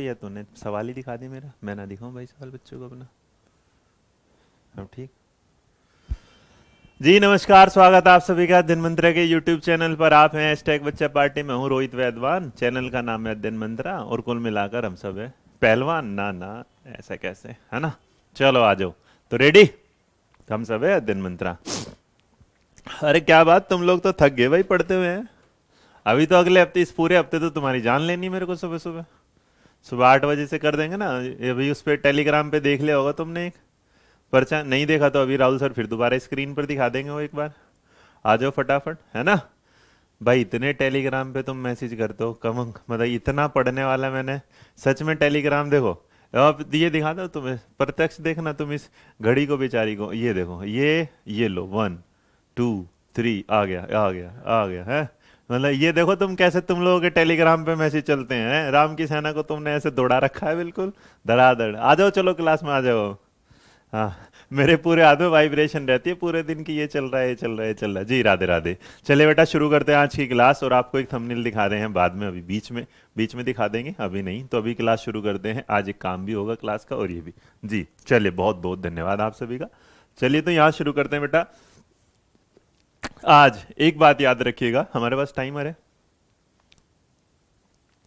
या तूने सवाल ही दिखा दी मेरा? मैं ना दिखाऊँ भाई सवाल बच्चों को अपना। अब ठीक। जी, नमस्कार, स्वागत आप सभी का दिन मंत्रा के YouTube चैनल पर। आप हैं हैशटैग बच्चा पार्टी, में हूँ रोहित वैदवान। चैनल का नाम है दिन मंत्रा और कुल मिलाकर हम सब है पहलवान। ना ना, ऐसा कैसे? है ना? चलो, आ जाओ। तो रेडी हम सब है दिन मंत्रा अरे, क्या बात, तुम लोग तो थक गए भाई, पढ़ते हुए हैं। अभी तो अगले हफ़्ते, इस पूरे हफ़्ते तो तुम्हारी जान लेनी मेरे को सुबह सुबह सुबह आठ बजे से कर देंगे ना। अभी उस पर टेलीग्राम पे देख लिया होगा तुमने एक। पर्चा नहीं देखा तो अभी राहुल सर फिर दोबारा स्क्रीन पर दिखा देंगे वो एक बार। आ जाओ फटाफट, है ना? भाई, इतने टेलीग्राम पे तुम मैसेज करते हो कम मतलब इतना पढ़ने वाला मैंने। सच में टेलीग्राम देखो। अब ये दिखा दो तुम्हें। प्रत्यक्ष देखना तुम इस घड़ी को, बेचारी को। ये देखो, ये ये लो। वन टू थ्री आ गया आ गया आ गया, है? मतलब ये देखो तुम कैसे तुम लोगों के टेलीग्राम पे मैसेज चलते हैं राम की सेना को तुमने ऐसे दौड़ा रखा है बिल्कुल? धड़ाधड़ आ जाओ, चलो क्लास में आ जाओ। हाँ मेरे पूरे हाथ वाइब्रेशन रहती है, पूरे दिन की ये चल रहा है, ये चल रहा है, ये चल रहा है। जी, राधे राधे। चले बेटा, शुरू करते हैं आज की क्लास और आपको एक थंबनेल दिखा रहे हैं बाद में, अभी बीच में बीच में दिखा देंगे, अभी नहीं। तो अभी क्लास शुरू करते हैं। आज एक काम भी होगा क्लास का और ये भी। जी, चलिए, बहुत बहुत धन्यवाद आप सभी का। चलिए तो यहाँ शुरू करते हैं बेटा। आज एक बात याद रखिएगा, हमारे पास टाइमर है।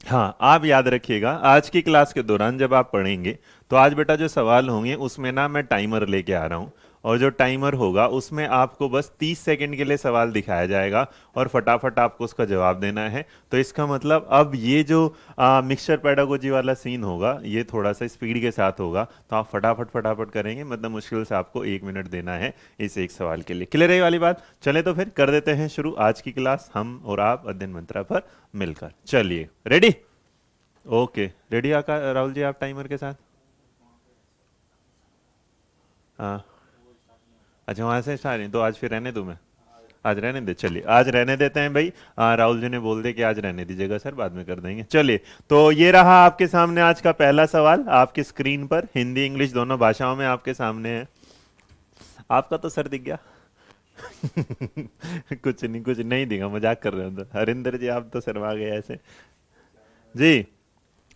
हाँ आप याद रखिएगा, आज की क्लास के दौरान जब आप पढ़ेंगे तो आज बेटा जो सवाल होंगे, उसमें ना मैं टाइमर लेके आ रहा हूँ। और जो टाइमर होगा, उसमें आपको बस 30 सेकंड के लिए सवाल दिखाया जाएगा और फटाफट आपको उसका जवाब देना है। तो इसका मतलब अब ये जो मिक्सचर पैडागोजी वाला सीन होगा, ये थोड़ा सा स्पीड के साथ होगा। तो आप फटाफट फटाफट करेंगे मतलब मुश्किल से आपको एक मिनट देना है इस एक सवाल के लिए। क्लियर है वाली बात? चले तो फिर कर देते हैं शुरू। आज की क्लास हम और आप अध्ययन मंत्रा पर मिलकर। चलिए रेडी ओके रेडी आका राहुल जी, आप टाइमर के साथ? हाँ। अच्छा वहाँ से स्टार्ट तो आज फिर रहने दो मैं। आज रहने दे, चलिए। आज रहने देते हैं भाई। राहुल जी ने बोल दे कि आज रहने दीजिएगा सर, बाद में कर देंगे। चलिए तो ये रहा आपके सामने आज का पहला सवाल, आपकी स्क्रीन पर। हिंदी, इंग्लिश दोनों भाषाओं में आपके सामने है। आपका तो सर दिख गया। कुछ नहीं कुछ नहीं दिखा, मज़ाक कर रहे हो तो। हरिंदर जी, आप तो शर्मा गए ऐसे। जी?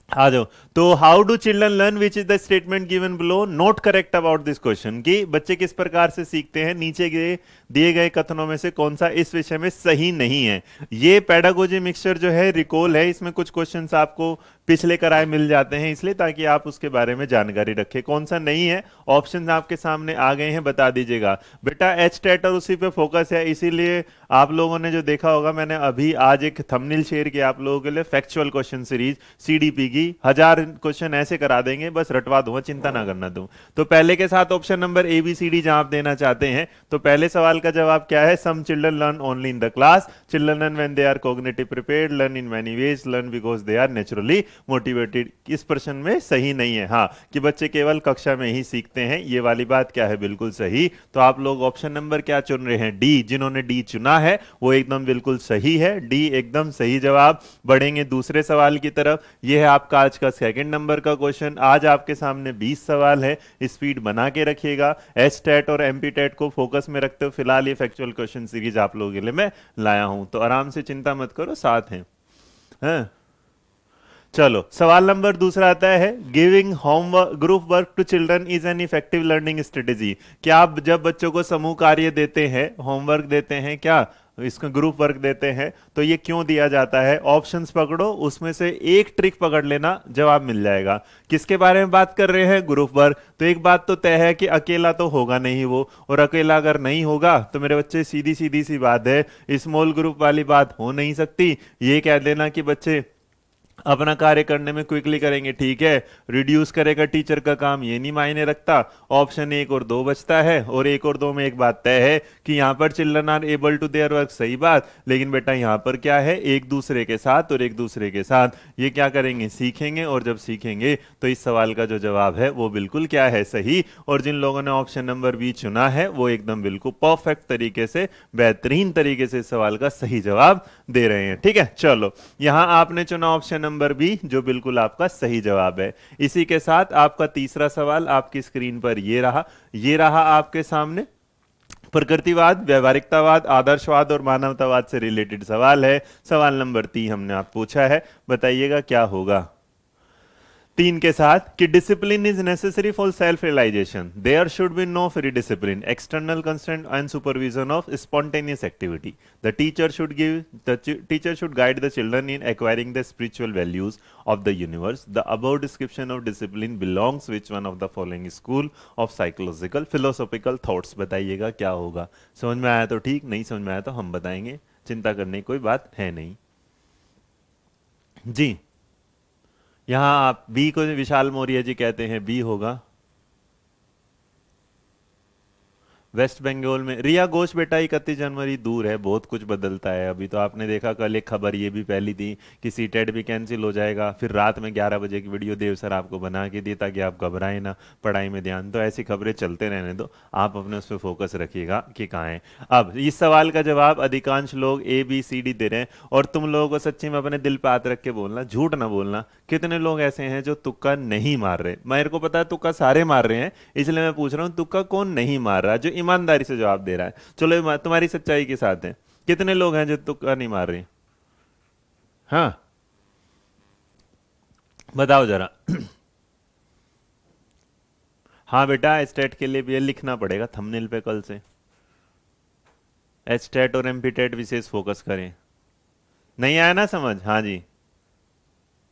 आ जाओ तो how do children learn which is the statement given below not correct about this question कि बच्चे किस प्रकार से सीखते हैं? नीचे के दिए गए कथनों में से कौन सा इस विषय में सही नहीं है? ये पैडागोजी मिक्सचर जो है रिकॉल है। इसमें कुछ क्वेश्चंस आपको पिछले कराए मिल जाते हैं इसलिए ताकि आप उसके बारे में जानकारी रखें। कौन सा नहीं है? ऑप्शन आपके सामने आ गए हैं, बता दीजिएगा। बेटा एच टेट और उसी पे फोकस है, इसीलिए आप लोगों ने जो देखा होगा, मैंने अभी आज एक थंबनेल शेयर किया आप लोगों के लिए फैक्चुअल क्वेश्चन सीरीज़ सीडीपी की। हज़ार क्वेश्चन ऐसे करा देंगे, बस रटवा दूँगा, चिंता ना करना तुम। तो पहले के साथ option number A B C D जहाँ आप देना चाहते हैं तो पहले सवाल का जवाब क्या है? Some children learn only in the class children learn when they are cognitive prepared learn in many ways learn because they are naturally motivated इस प्रश्न में सही नहीं है। हाँ कि बच्चे केवल कक्षा में ही सीखते हैं, ये वाली बात क्या है? बिल्कुल सही। तो आप लोग ऑप्शन नंबर क्या चुन रहे हैं? डी जिन्होंने डी चुना है, वो एकदम बिल्कुल सही है। डी एकदम सही जवाब। बढ़ेंगे दूसरे सवाल की तरफ़। ये है आपका आज का सेकंड नंबर का क्वेश्चन आज आपके सामने 20 सवाल है। स्पीड बना के रखिएगा। एस टेट और एमपी टेट को फोकस में रखते हो फ़िलहाल ये फैक्चुअल क्वेश्चन सीरीज़ आप लोगों के लिए मैं लाया हूँ। तो आराम से चिंता मत करो, साथ हैं। है? चलो, सवाल नंबर दूसरा आता है giving homework group work to children is an effective learning strategy क्या आप जब बच्चों को समूह कार्य देते हैं होमवर्क देते हैं, क्या इसका ग्रुप वर्क देते हैं तो ये क्यों दिया जाता है? ऑप्शंस पकड़ो, उसमें से एक ट्रिक पकड़ लेना, जवाब मिल जाएगा। किसके बारे में बात कर रहे हैं? ग्रुप वर्क तो एक बात तो तय है कि अकेला तो होगा नहीं वो, और अकेला अगर नहीं होगा तो मेरे बच्चे सीधी सीधी सी बात है स्मॉल ग्रुप वाली बात हो नहीं सकती। ये कह देना कि बच्चे अपना कार्य करने में क्विकली करेंगे, ठीक है? रिड्यूस करेगा टीचर का काम, ये नहीं मायने रखता। ऑप्शन एक और दो बचता है, और एक और दो में एक बात तय है कि यहाँ पर children are able to their work सही बात। लेकिन बेटा, यहाँ पर क्या है? एक दूसरे के साथ और एक दूसरे के साथ। ये क्या करेंगे? सीखेंगे, और जब सीखेंगे तो इस सवाल का जो जवाब है, वो बिल्कुल क्या है? सही। और जिन लोगों ने ऑप्शन नंबर बी चुना है, वो एकदम बिल्कुल परफेक्ट तरीके से, बेहतरीन तरीके से इस सवाल का सही जवाब दे रहे हैं, ठीक है? चलो, यहाँ आपने चुना ऑप्शन नंबर बी जो बिल्कुल आपका सही जवाब है। इसी के साथ आपका तीसरा सवाल आपकी स्क्रीन पर ये रहा। ये रहा आपके सामने। प्रकृतिवाद, व्यवहारिकतावाद, आदर्शवाद और मानवतावाद से रिलेटेड सवाल है। सवाल नंबर तीन हमने आप पूछा है। बताइएगा क्या होगा? तीन के साथ कि discipline is necessary for self realisation there should be no free discipline external constant and supervision of spontaneous activity the teacher should give the teacher should guide the children in acquiring the spiritual values of the universe the about description of discipline belongs which one of the following school of psychological philosophical thoughts बताइएगा क्या होगा? समझ में आया तो ठीक, नहीं समझ में आया तो हम बताएँगे। चिंता करने की कोई बात है नहीं। जी। यहाँ आप बी को विशाल मौर्य जी कहते हैं बी होगा। वेस्ट बंगाल में। रिया घोष बेटा इकतीस जनवरी दूर है, बहुत कुछ बदलता है। अभी तो आपने देखा, कल एक खबर ये भी पहली थी कि सी टेट भी कैंसिल हो जाएगा। फिर रात में 11 बजे की वीडियो देव सर आपको बना के दी ताकि आप घबराएँ ना, पढ़ाई में ध्यान। तो ऐसी खबरें चलते रहने दो। आप अपने उस पर फोकस रखिएगा कि कहाँ है। अब, इस सवाल का जवाब अधिकांश लोग ए बी सी डी दे रहे हैं। और तुम लोगों को सच्ची में अपने दिल पे हाथ रख के बोलना, झूठ ना बोलना, कितने लोग ऐसे हैं जो तुक्का नहीं मार रहे? मेरे को पता है तुक्का सारे मार रहे हैं, इसलिए मैं पूछ रहा हूँ, तुक्का कौन नहीं मार रहा? जो ईमानदारी से जवाब दे रहा है। चलो तुम्हारी सच्चाई के साथ है। कितने लोग हैं जो तुक्का नहीं मार रहे? हाँ। बताओ जरा। हाँ बेटा, स्टेट के लिए भी ये लिखना पड़ेगा थंबनेल पे कल से। एच और एमपी विशेष फोकस करें। नहीं आया ना समझ? हाँ जी।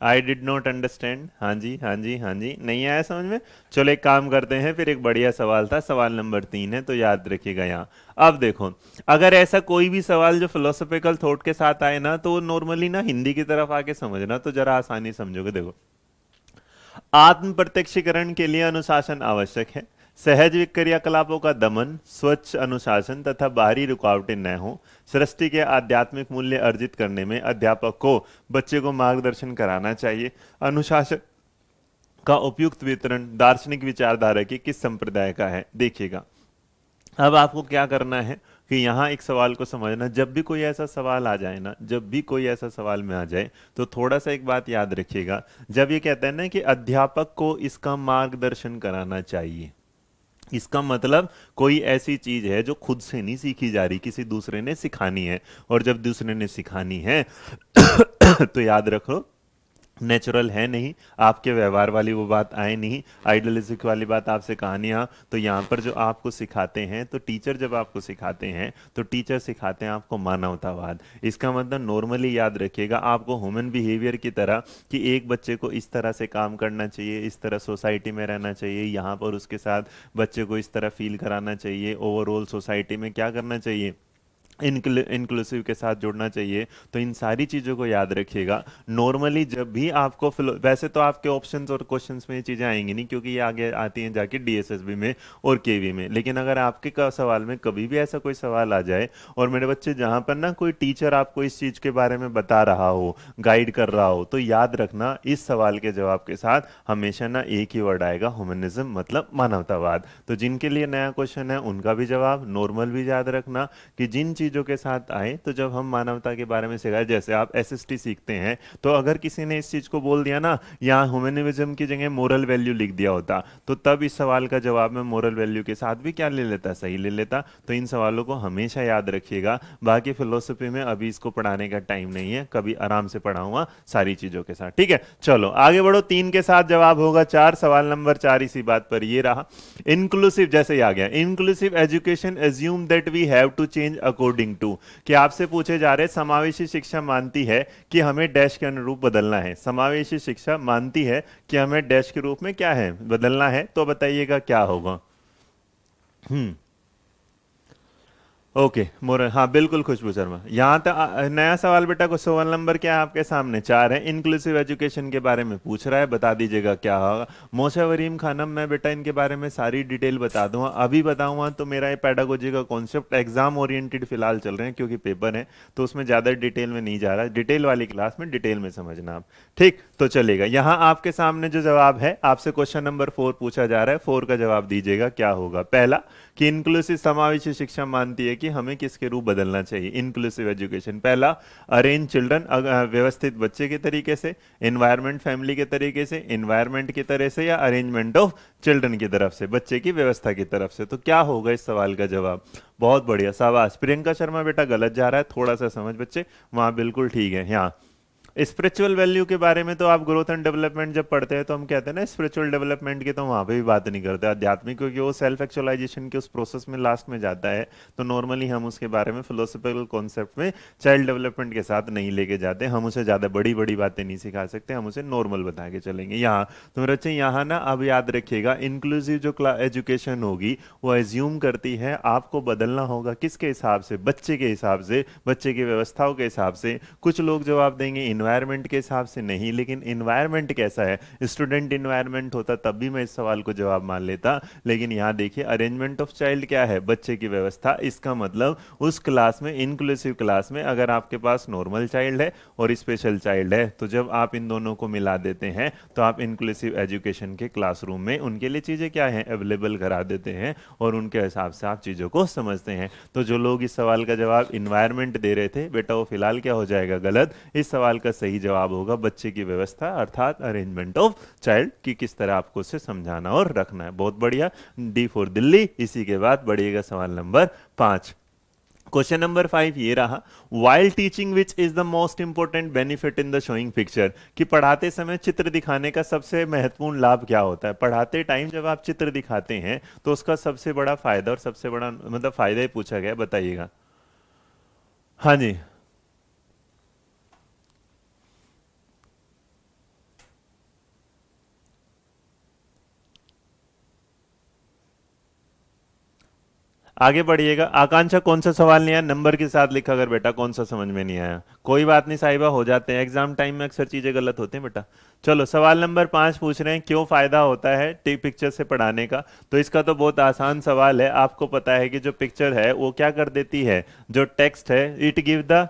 आई डिड नॉट अंडरस्टैंड हाँ जी हाँ जी हाँ जी। नहीं आया समझ में? चलो एक काम करते हैं, फिर एक बढ़िया सवाल था, सवाल नंबर तीन है तो याद रखिएगा यहाँ। अब देखो, अगर ऐसा कोई भी सवाल जो फिलोसफिकल थॉट के साथ आए ना तो नॉर्मली ना हिंदी की तरफ़ आके समझना तो जरा आसानी समझोगे। देखो, आत्म प्रत्यक्षीकरण के लिए अनुशासन आवश्यक है। सहज क्रियाकलापों का दमन, स्वच्छ अनुशासन तथा बाहरी रुकावटें न हो, सृष्टि के आध्यात्मिक मूल्य अर्जित करने में अध्यापक को, बच्चे को मार्गदर्शन कराना चाहिए। अनुशासन का उपयुक्त वितरण दार्शनिक विचारधारा के किस संप्रदाय का है, देखिएगा। अब आपको क्या करना है कि यहाँ एक सवाल को समझना। जब भी कोई ऐसा सवाल आ जाए ना, जब भी कोई ऐसा सवाल में आ जाए तो थोड़ा सा एक बात याद रखिएगा। जब ये कहते हैं ना कि अध्यापक को इसका मार्गदर्शन कराना चाहिए। इसका मतलब कोई ऐसी चीज़ है जो खुद से नहीं सीखी जा रही, किसी दूसरे ने सिखानी है। और जब दूसरे ने सिखानी है तो याद रखो नेचुरल है नहीं, आपके व्यवहार वाली वो बात आए नहीं आइडियलिस्टिक वाली बात आपसे कहानियाँ तो यहाँ पर जो आपको सिखाते हैं तो टीचर जब आपको सिखाते हैं तो टीचर सिखाते हैं आपको मानवतावाद। इसका मतलब नॉर्मली याद रखिएगा, आपको ह्यूमन बिहेवियर की तरह कि एक बच्चे को इस तरह से काम करना चाहिए, इस तरह सोसाइटी में रहना चाहिए, यहाँ पर उसके साथ बच्चे को इस तरह फील कराना चाहिए ओवरऑल सोसाइटी में क्या करना चाहिए? इंक्लूसिव के साथ जुड़ना चाहिए तो इन सारी चीज़ों को याद रखिएगा। नॉर्मली जब भी आपको वैसे तो आपके ऑप्शंस और क्वेश्चंस में ये चीज़ें आएँगी नहीं, क्योंकि ये आगे आती हैं जाके डीएसएसबी में और केवी में। लेकिन अगर आपके का, सवाल में कभी भी ऐसा कोई सवाल आ जाए और मेरे बच्चे जहाँ पर ना कोई टीचर आपको इस चीज़ के बारे में बता रहा हो गाइड कर रहा हो तो याद रखना इस सवाल के जवाब के साथ हमेशा ना एक ही वर्ड आएगा ह्यूमनिज्म मतलब मानवतावाद। तो जिनके लिए नया क्वेश्चन है, उनका भी जवाब नॉर्मल भी याद रखना कि जिन चीज़ों के साथ आए तो जब हम मानवता के बारे में सिखाए, जैसे आप एसएसटी सीखते हैं तो अगर किसी ने इस चीज़ को बोल दिया ना यहाँ ह्यूमनिज्म की जगह मोरल वैल्यू लिख दिया होता तो तब इस सवाल का जवाब में मोरल वैल्यू के साथ भी क्या ले लेता, सही ले लेता? तो इन सवालों को हमेशा याद रखिएगा। बाकी फिलोसफी में अभी इसको पढ़ाने का टाइम नहीं है, कभी आराम से पढ़ाऊँगा, सारी चीज़ों के साथ, ठीक है? चलो, आगे बढ़ो, तीन के साथ जवाब होगा चार, सवाल नंबर चार इसी बात पर, ये रहा। इंक्लूसिव जैसे ही आ गया inclusive education assume that we have to change according to कि आपसे पूछे जा रहे, समावेशी शिक्षा मानती है कि हमें डैश के अनुरूप बदलना है। समावेशी शिक्षा मानती है कि हमें डैश के रूप में क्या है? बदलना है तो बताइएगा क्या होगा। हम्म। ओके मोर हाँ बिल्कुल खुशबू शर्मा। यहाँ तक नया सवाल बेटा को सवाल नंबर क्या है आपके सामने चार है। इंक्लूसिव एजुकेशन के बारे में पूछ रहा है, बता दीजिएगा क्या होगा। मोशा वरीम खानम, मैं बेटा इनके बारे में सारी डिटेल बता दूँगा। अभी बताऊँगा तो मेरा ये पैडागोजी का कॉन्सेप्ट एग्ज़ाम ओरिएंटेड फ़िलहाल चल रहे हैं, क्योंकि पेपर है तो उसमें ज़्यादा डिटेल में नहीं जा रहा। डिटेल वाली क्लास में डिटेल में समझना आप। ठीक तो चलेगा। यहाँ आपके सामने जो जवाब है, आपसे क्वेश्चन नंबर फोर पूछा जा रहा है। फोर का जवाब दीजिएगा, क्या होगा? पहला कि इंक्लूसिव समावेशी शिक्षा मानती है कि हमें किसके रूप बदलना चाहिए? इंक्लूसिव एजुकेशन पहला अरेंज चिल्ड्रन व्यवस्थित बच्चे के तरीके से इन्वायरमेंट फैमिली के तरीके से इन्वायरमेंट की तरह से या अरेंजमेंट ऑफ़ चिल्ड्रन की तरफ़ से, बच्चे की व्यवस्था की तरफ़ से। तो क्या होगा इस सवाल का जवाब? बहुत बढ़िया। शाबाश। प्रियंका शर्मा बेटा गलत जा रहा है, थोड़ा सा समझ बच्चे? वहाँ बिल्कुल ठीक है। यहाँ स्पिरिचुअल वैल्यू के बारे में तो आप ग्रोथ एंड डेवलपमेंट जब पढ़ते हैं तो हम कहते हैं ना स्पिरिचुअल डेवलपमेंट की तो वहाँ पे भी बात नहीं करते। आध्यात्मिक क्योंकि वो सेल्फ एक्चुअलाइजेशन के उस प्रोसेस में लास्ट में जाता है। तो नॉर्मली हम उसके बारे में फिलोसफिकल कॉन्सेप्ट में चाइल्ड डेवलपमेंट के साथ नहीं लेके जाते। हम उसे ज़्यादा बड़ी बड़ी बातें नहीं सिखा सकते। हम उसे नॉर्मल बता के चलेंगे। यहाँ तो मेरे बच्चे, यहाँ ना अब याद रखिएगा इंक्लूसिव जो एजुकेशन होगी, वो एज्यूम करती है आपको बदलना होगा किसके हिसाब से? बच्चे के हिसाब से, बच्चे की व्यवस्थाओं के हिसाब से। कुछ लोग जवाब देंगे इन्वायरमेंट के हिसाब से नहीं, लेकिन इन्वायरमेंट कैसा है? स्टूडेंट इन्वायरमेंट होता तब भी मैं इस सवाल को जवाब मान लेता। लेकिन यहाँ देखिए अरेंजमेंट ऑफ़ चाइल्ड क्या है? बच्चे की व्यवस्था। इसका मतलब उस क्लास में इंक्लूसिव क्लास में अगर आपके पास नॉर्मल चाइल्ड है और स्पेशल चाइल्ड है तो जब आप इन दोनों को मिला देते हैं तो आप इंक्लूसिव एजुकेशन के क्लासरूम में उनके लिए चीज़ें क्या है? अवेलेबल करा देते हैं और उनके हिसाब से आप चीज़ों को समझते हैं। तो जो लोग इस सवाल का जवाब इन्वायरमेंट दे रहे थे, बेटा वो फ़िलहाल क्या हो जाएगा? गलत। इस सवाल का सही जवाब होगा, बच्चे की व्यवस्था अर्थात अरेंजमेंट ऑफ़ चाइल्ड की किस तरह आपको उसे समझाना और रखना है। बहुत बढ़िया। D for Delhi. इसी के बाद बढ़िएगा सवाल नंबर पाँच। क्वेश्चन नंबर फाइव ये रहा। Wild teaching which is the most important benefit in the showing picture कि पढ़ाते समय चित्र दिखाने का सबसे महत्वपूर्ण लाभ क्या होता है? पढ़ाते टाइम जब आप चित्र दिखाते हैं तो उसका सबसे बड़ा फ़ायदा और सबसे बड़ा मतलब फ़ायदा ही पूछा गया बताइएगा। हाँ जी। आगे बढ़िएगा। आकांक्षा, कौन सा सवाल नहीं आया? नंबर के साथ लिखा कर बेटा, कौन सा समझ में नहीं आया? कोई बात नहीं, साहिबा, हो जाते हैं। एग्ज़ाम टाइम में अक्सर चीज़ें गलत होती हैं बेटा। चलो, सवाल नंबर पाँच पूछ रहे हैं, क्यों फ़ायदा होता है टी पिक्चर से पढ़ाने का? तो इसका तो बहुत आसान सवाल है। आपको पता है कि जो पिक्चर है, वो क्या कर देती है? जो टेक्स्ट है इट गिव द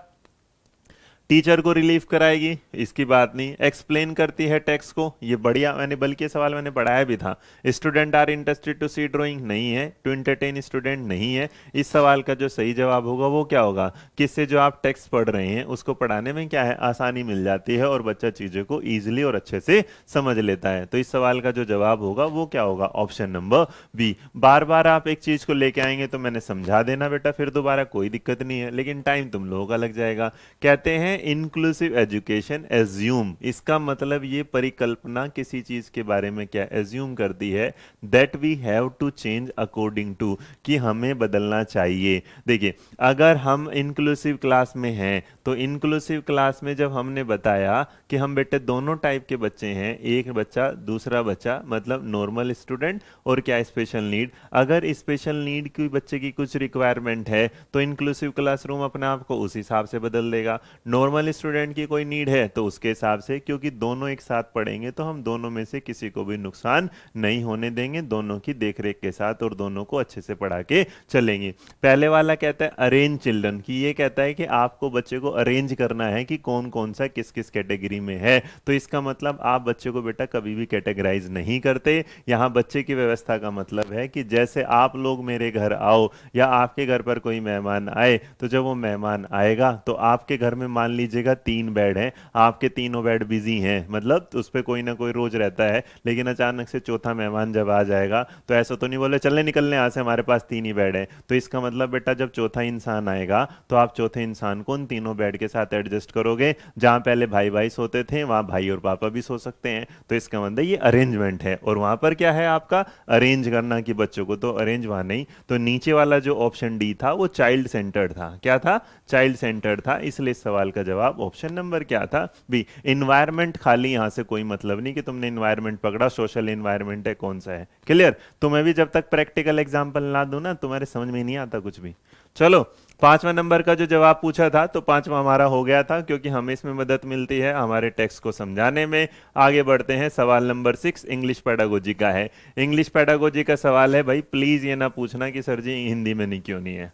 टीचर को रिलीफ कराएगी, इसकी बात नहीं। एक्सप्लेन करती है टेक्स्ट को। ये बढ़िया, मैंने, बल्कि सवाल मैंने पढ़ाया भी था। Student are interested to see drawing नहीं है। टू एंटरटेन स्टूडेंट नहीं है। इस सवाल का जो सही जवाब होगा, वो क्या होगा? किससे जो आप टेक्स्ट पढ़ रहे हैं, उसको पढ़ाने में क्या है? आसानी मिल जाती है और बच्चा चीज़ों को ईजिली और अच्छे से समझ लेता है। तो इस सवाल का जो जवाब होगा, वो क्या होगा? ऑप्शन नंबर बी बार बार आप एक चीज़ को लेके आएँगे तो मैंने समझा देना बेटा, फिर दोबारा कोई दिक्कत नहीं है। लेकिन टाइम तुम लोगों का लग जाएगा। कहते हैं इंक्लूसिव एजुकेशन एज्यूम इसका मतलब ये परिकल्पना किसी चीज़ के बारे में क्या एज्यूम करती है? That we have to change according to कि हमें बदलना चाहिए। देखिए, अगर हम इंक्लूसिव क्लास में हैं तो इंक्लूसिव क्लास में जब हमने बताया कि हम बेटे दोनों टाइप के बच्चे हैं, एक बच्चा, दूसरा बच्चा मतलब नॉर्मल स्टूडेंट और क्या स्पेशल नीड अगर स्पेशल नीड की बच्चे की कुछ रिक्वायरमेंट है तो इंक्लूसिव क्लासरूम अपने आप को उस हिसाब से बदल देगा। नॉर्मल स्टूडेंट की कोई नीड है तो उसके हिसाब से, क्योंकि दोनों एक साथ पढ़ेंगे तो हम दोनों में से किसी को भी नुकसान नहीं होने देंगे, दोनों की देखरेख के साथ और दोनों को अच्छे से पढ़ा के चलेंगे। पहले वाला कहता है अरेंज चिल्ड्रन की ये कहता है कि आपको बच्चे को अरेंज करना है कि कौन कौन सा किस किस कैटेगरी में है। तो इसका मतलब आप बच्चे को बेटा कभी भी कैटेगराइज नहीं करते। यहाँ बच्चे की व्यवस्था का मतलब है कि जैसे आप लोग मेरे घर आओ या आपके घर पर कोई मेहमान आए तो जब वो मेहमान आएगा तो आपके घर में मान लीजिएगा, तीन बेड हैं। आपके तीनों बेड बिज़ी हैं। मतलब उस पर कोई ना कोई रोज रहता है, लेकिन अचानक से चौथा मेहमान जब आ जाएगा तो ऐसा तो नहीं बोले, चलने निकलने यहाँ से हमारे पास तीन ही बेड है। तो इसका मतलब बेटा, जब चौथा इंसान आएगा तो आप चौथे इंसान को उन तीनों बेड के साथ एडजस्ट करोगे, जहाँ पहले भाई भाई सोते थे, वहाँ भाई और पापा भी सो सकते हैं। तो इसका मतलब ये अरेंजमेंट है। और वहाँ पर क्या है आपका? अरेंज करना कि बच्चों को तो अरेंज वहाँ नहीं। तो नीचे वाला जो ऑप्शन डी था, वो चाइल्ड सेंटर्ड था। क्या था? चाइल्ड सेंटर्ड था, इसलिए इस सवाल का जवाब ऑप्शन नंबर क्या था? बी इन्वायरमेंट खाली यहाँ से कोई मतलब नहीं कि तुमने इन्वायरमेंट पकड़ा सोशल इन्वायरमेंट है, कौन सा है? क्लियर तो मैं भी जब तक प्रैक्टिकल एग्ज़ाम्पल ना दू ना, तुम्हारे समझ में नहीं आता कुछ भी। चलो, पांचवा नंबर का जो जवाब पूछा था तो पांचवा हमारा हो गया था, क्योंकि हमें इसमें मदद मिलती है हमारे टेक्स्ट को समझाने में। आगे बढ़ते हैं, सवाल नंबर सिक्स इंग्लिश पैडागोजी का है। इंग्लिश पैडागोजी का सवाल है, भाई प्लीज़ ये ना पूछना कि सर जी, हिंदी में नहीं क्यों नहीं है?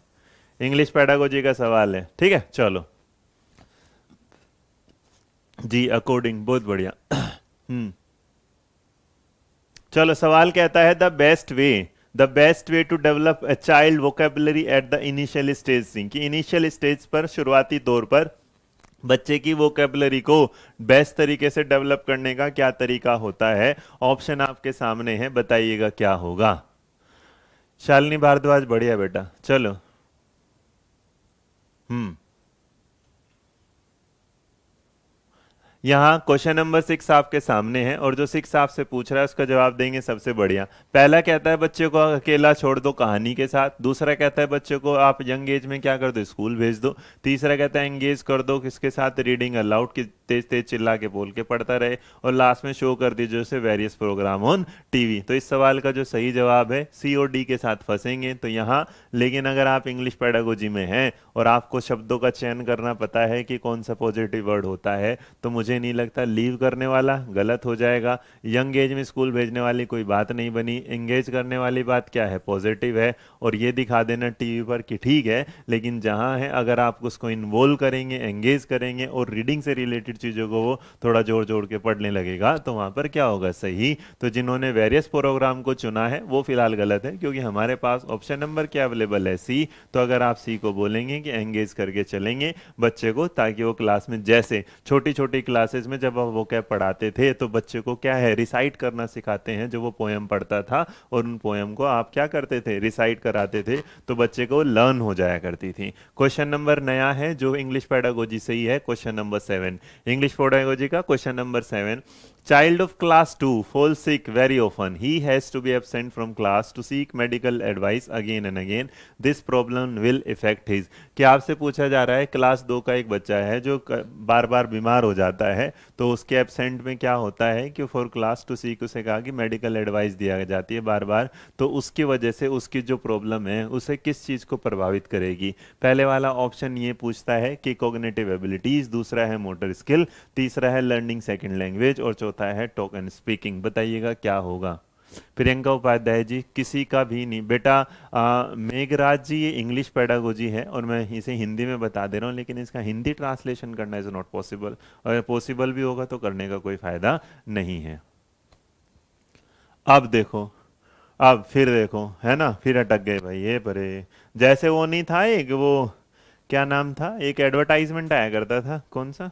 इंग्लिश पैडागोजी का सवाल है, ठीक है? चलो। जी अकॉर्डिंग बहुत बढ़िया। हम्म। चलो, सवाल कहता है the best way the best way to develop a child vocabulary at the initial stage Singh कि इनिशियल स्टेज पर, शुरुआती तौर पर, बच्चे की वोकेबलरी को बेस्ट तरीके से डेवलप करने का क्या तरीका होता है? ऑप्शन आपके सामने है, बताइएगा क्या होगा। शालिनी भारद्वाज, बढ़िया बेटा, चलो। हम्म। यहाँ क्वेश्चन नंबर सिक्स आपके सामने है और जो सिक्स आपसे पूछ रहा है उसका जवाब देंगे सबसे बढ़िया। पहला कहता है, बच्चे को अकेला छोड़ दो कहानी के साथ। दूसरा कहता है, बच्चे को आप यंग एज में क्या कर दो, स्कूल भेज दो। तीसरा कहता है, एंगेज कर दो, किसके साथ रीडिंग अलाउड की तेज तेज चिल्ला के बोल के पढ़ता रहे। और लास्ट में शो कर दीजिए उसे वेरियस प्रोग्राम ऑन टीवी। तो इस सवाल का जो सही जवाब है, सी और डी के साथ फंसेंगे। तो यहाँ, लेकिन अगर आप इंग्लिश पैडागोजी में हैं और आपको शब्दों का चयन करना पता है कि कौन सा पॉजिटिव वर्ड होता है तो मुझे नहीं लगता लीव करने वाला, गलत हो जाएगा। यंग एज में स्कूल भेजने वाली कोई बात नहीं बनी। एंगेज करने वाली बात क्या है? पॉजिटिव है। और ये दिखा देना टीवी पर कि ठीक है, लेकिन जहाँ है, अगर आप उसको इन्वॉल्व करेंगे एंगेज करेंगे और रीडिंग से रिलेटेड चीज़ों को वो थोड़ा जोड़ जोड़ के पढ़ने लगेगा तो वहाँ पर क्या होगा? सही। तो जिन्होंने वेरियस प्रोग्राम को चुना है, वो फ़िलहाल गलत है, क्योंकि हमारे पास ऑप्शन नंबर क्या अवेलेबल है? सी तो अगर आप सी को बोलेंगे कि एंगेज करके चलेंगे बच्चे को, ताकि वो क्लास में जैसे छोटी छोटी क्लासेस में जब वो क्या पढ़ाते थे तो बच्चे को क्या है रिसाइट करना सिखाते हैं, जो वो पोएम पढ़ता था, और उन पोएम को आप क्या करते थे रिसाइट कराते थे तो बच्चे को लर्न हो जाया करती थी। क्वेश्चन नंबर नया है, जो इंग्लिश पैडागोजी से ही है question number seven English pedagogy का question number seven Child of class 2 falls sick very often. He has to be absent from class to seek medical advice again and again. This problem will affect his. क्या आपसे पूछा जा रहा है class दो का एक बच्चा है जो बार बार बीमार हो जाता है तो उसके एबसेंट में क्या होता है कि फॉर क्लास टू सीक उसे कहा कि मेडिकल एडवाइस दिया जाती है बार बार तो उसकी वजह से उसकी जो प्रॉब्लम है, उसे किस चीज़ को प्रभावित करेगी पहले वाला ऑप्शन ये पूछता है कि कोग्नेटिव एबिलिटीज़ दूसरा है मोटर स्किल तीसरा है लर्निंग सेकेंड लैंग्वेज और चौथा है टॉक एंड स्पीकिंग बताइएगा क्या होगा? प्रियंका उपाध्याय जी, किसी का भी नहीं। बेटा मेघराज जी, ये इंग्लिश पैडागोजी है और मैं इसे हिंदी में बता दे रहा हूँ, लेकिन इसका हिंदी ट्रांसलेशन करना इज़ नॉट पॉसिबल और पॉसिबल भी होगा तो करने का कोई फ़ायदा नहीं है। अब देखो, अब फिर देखो, है ना? फिर अटक गए भाई, ये परे। जैसे वो नहीं था एक, वो क्या नाम था? एक एडवर्टाइजमेंट आया करता था। कौन सा?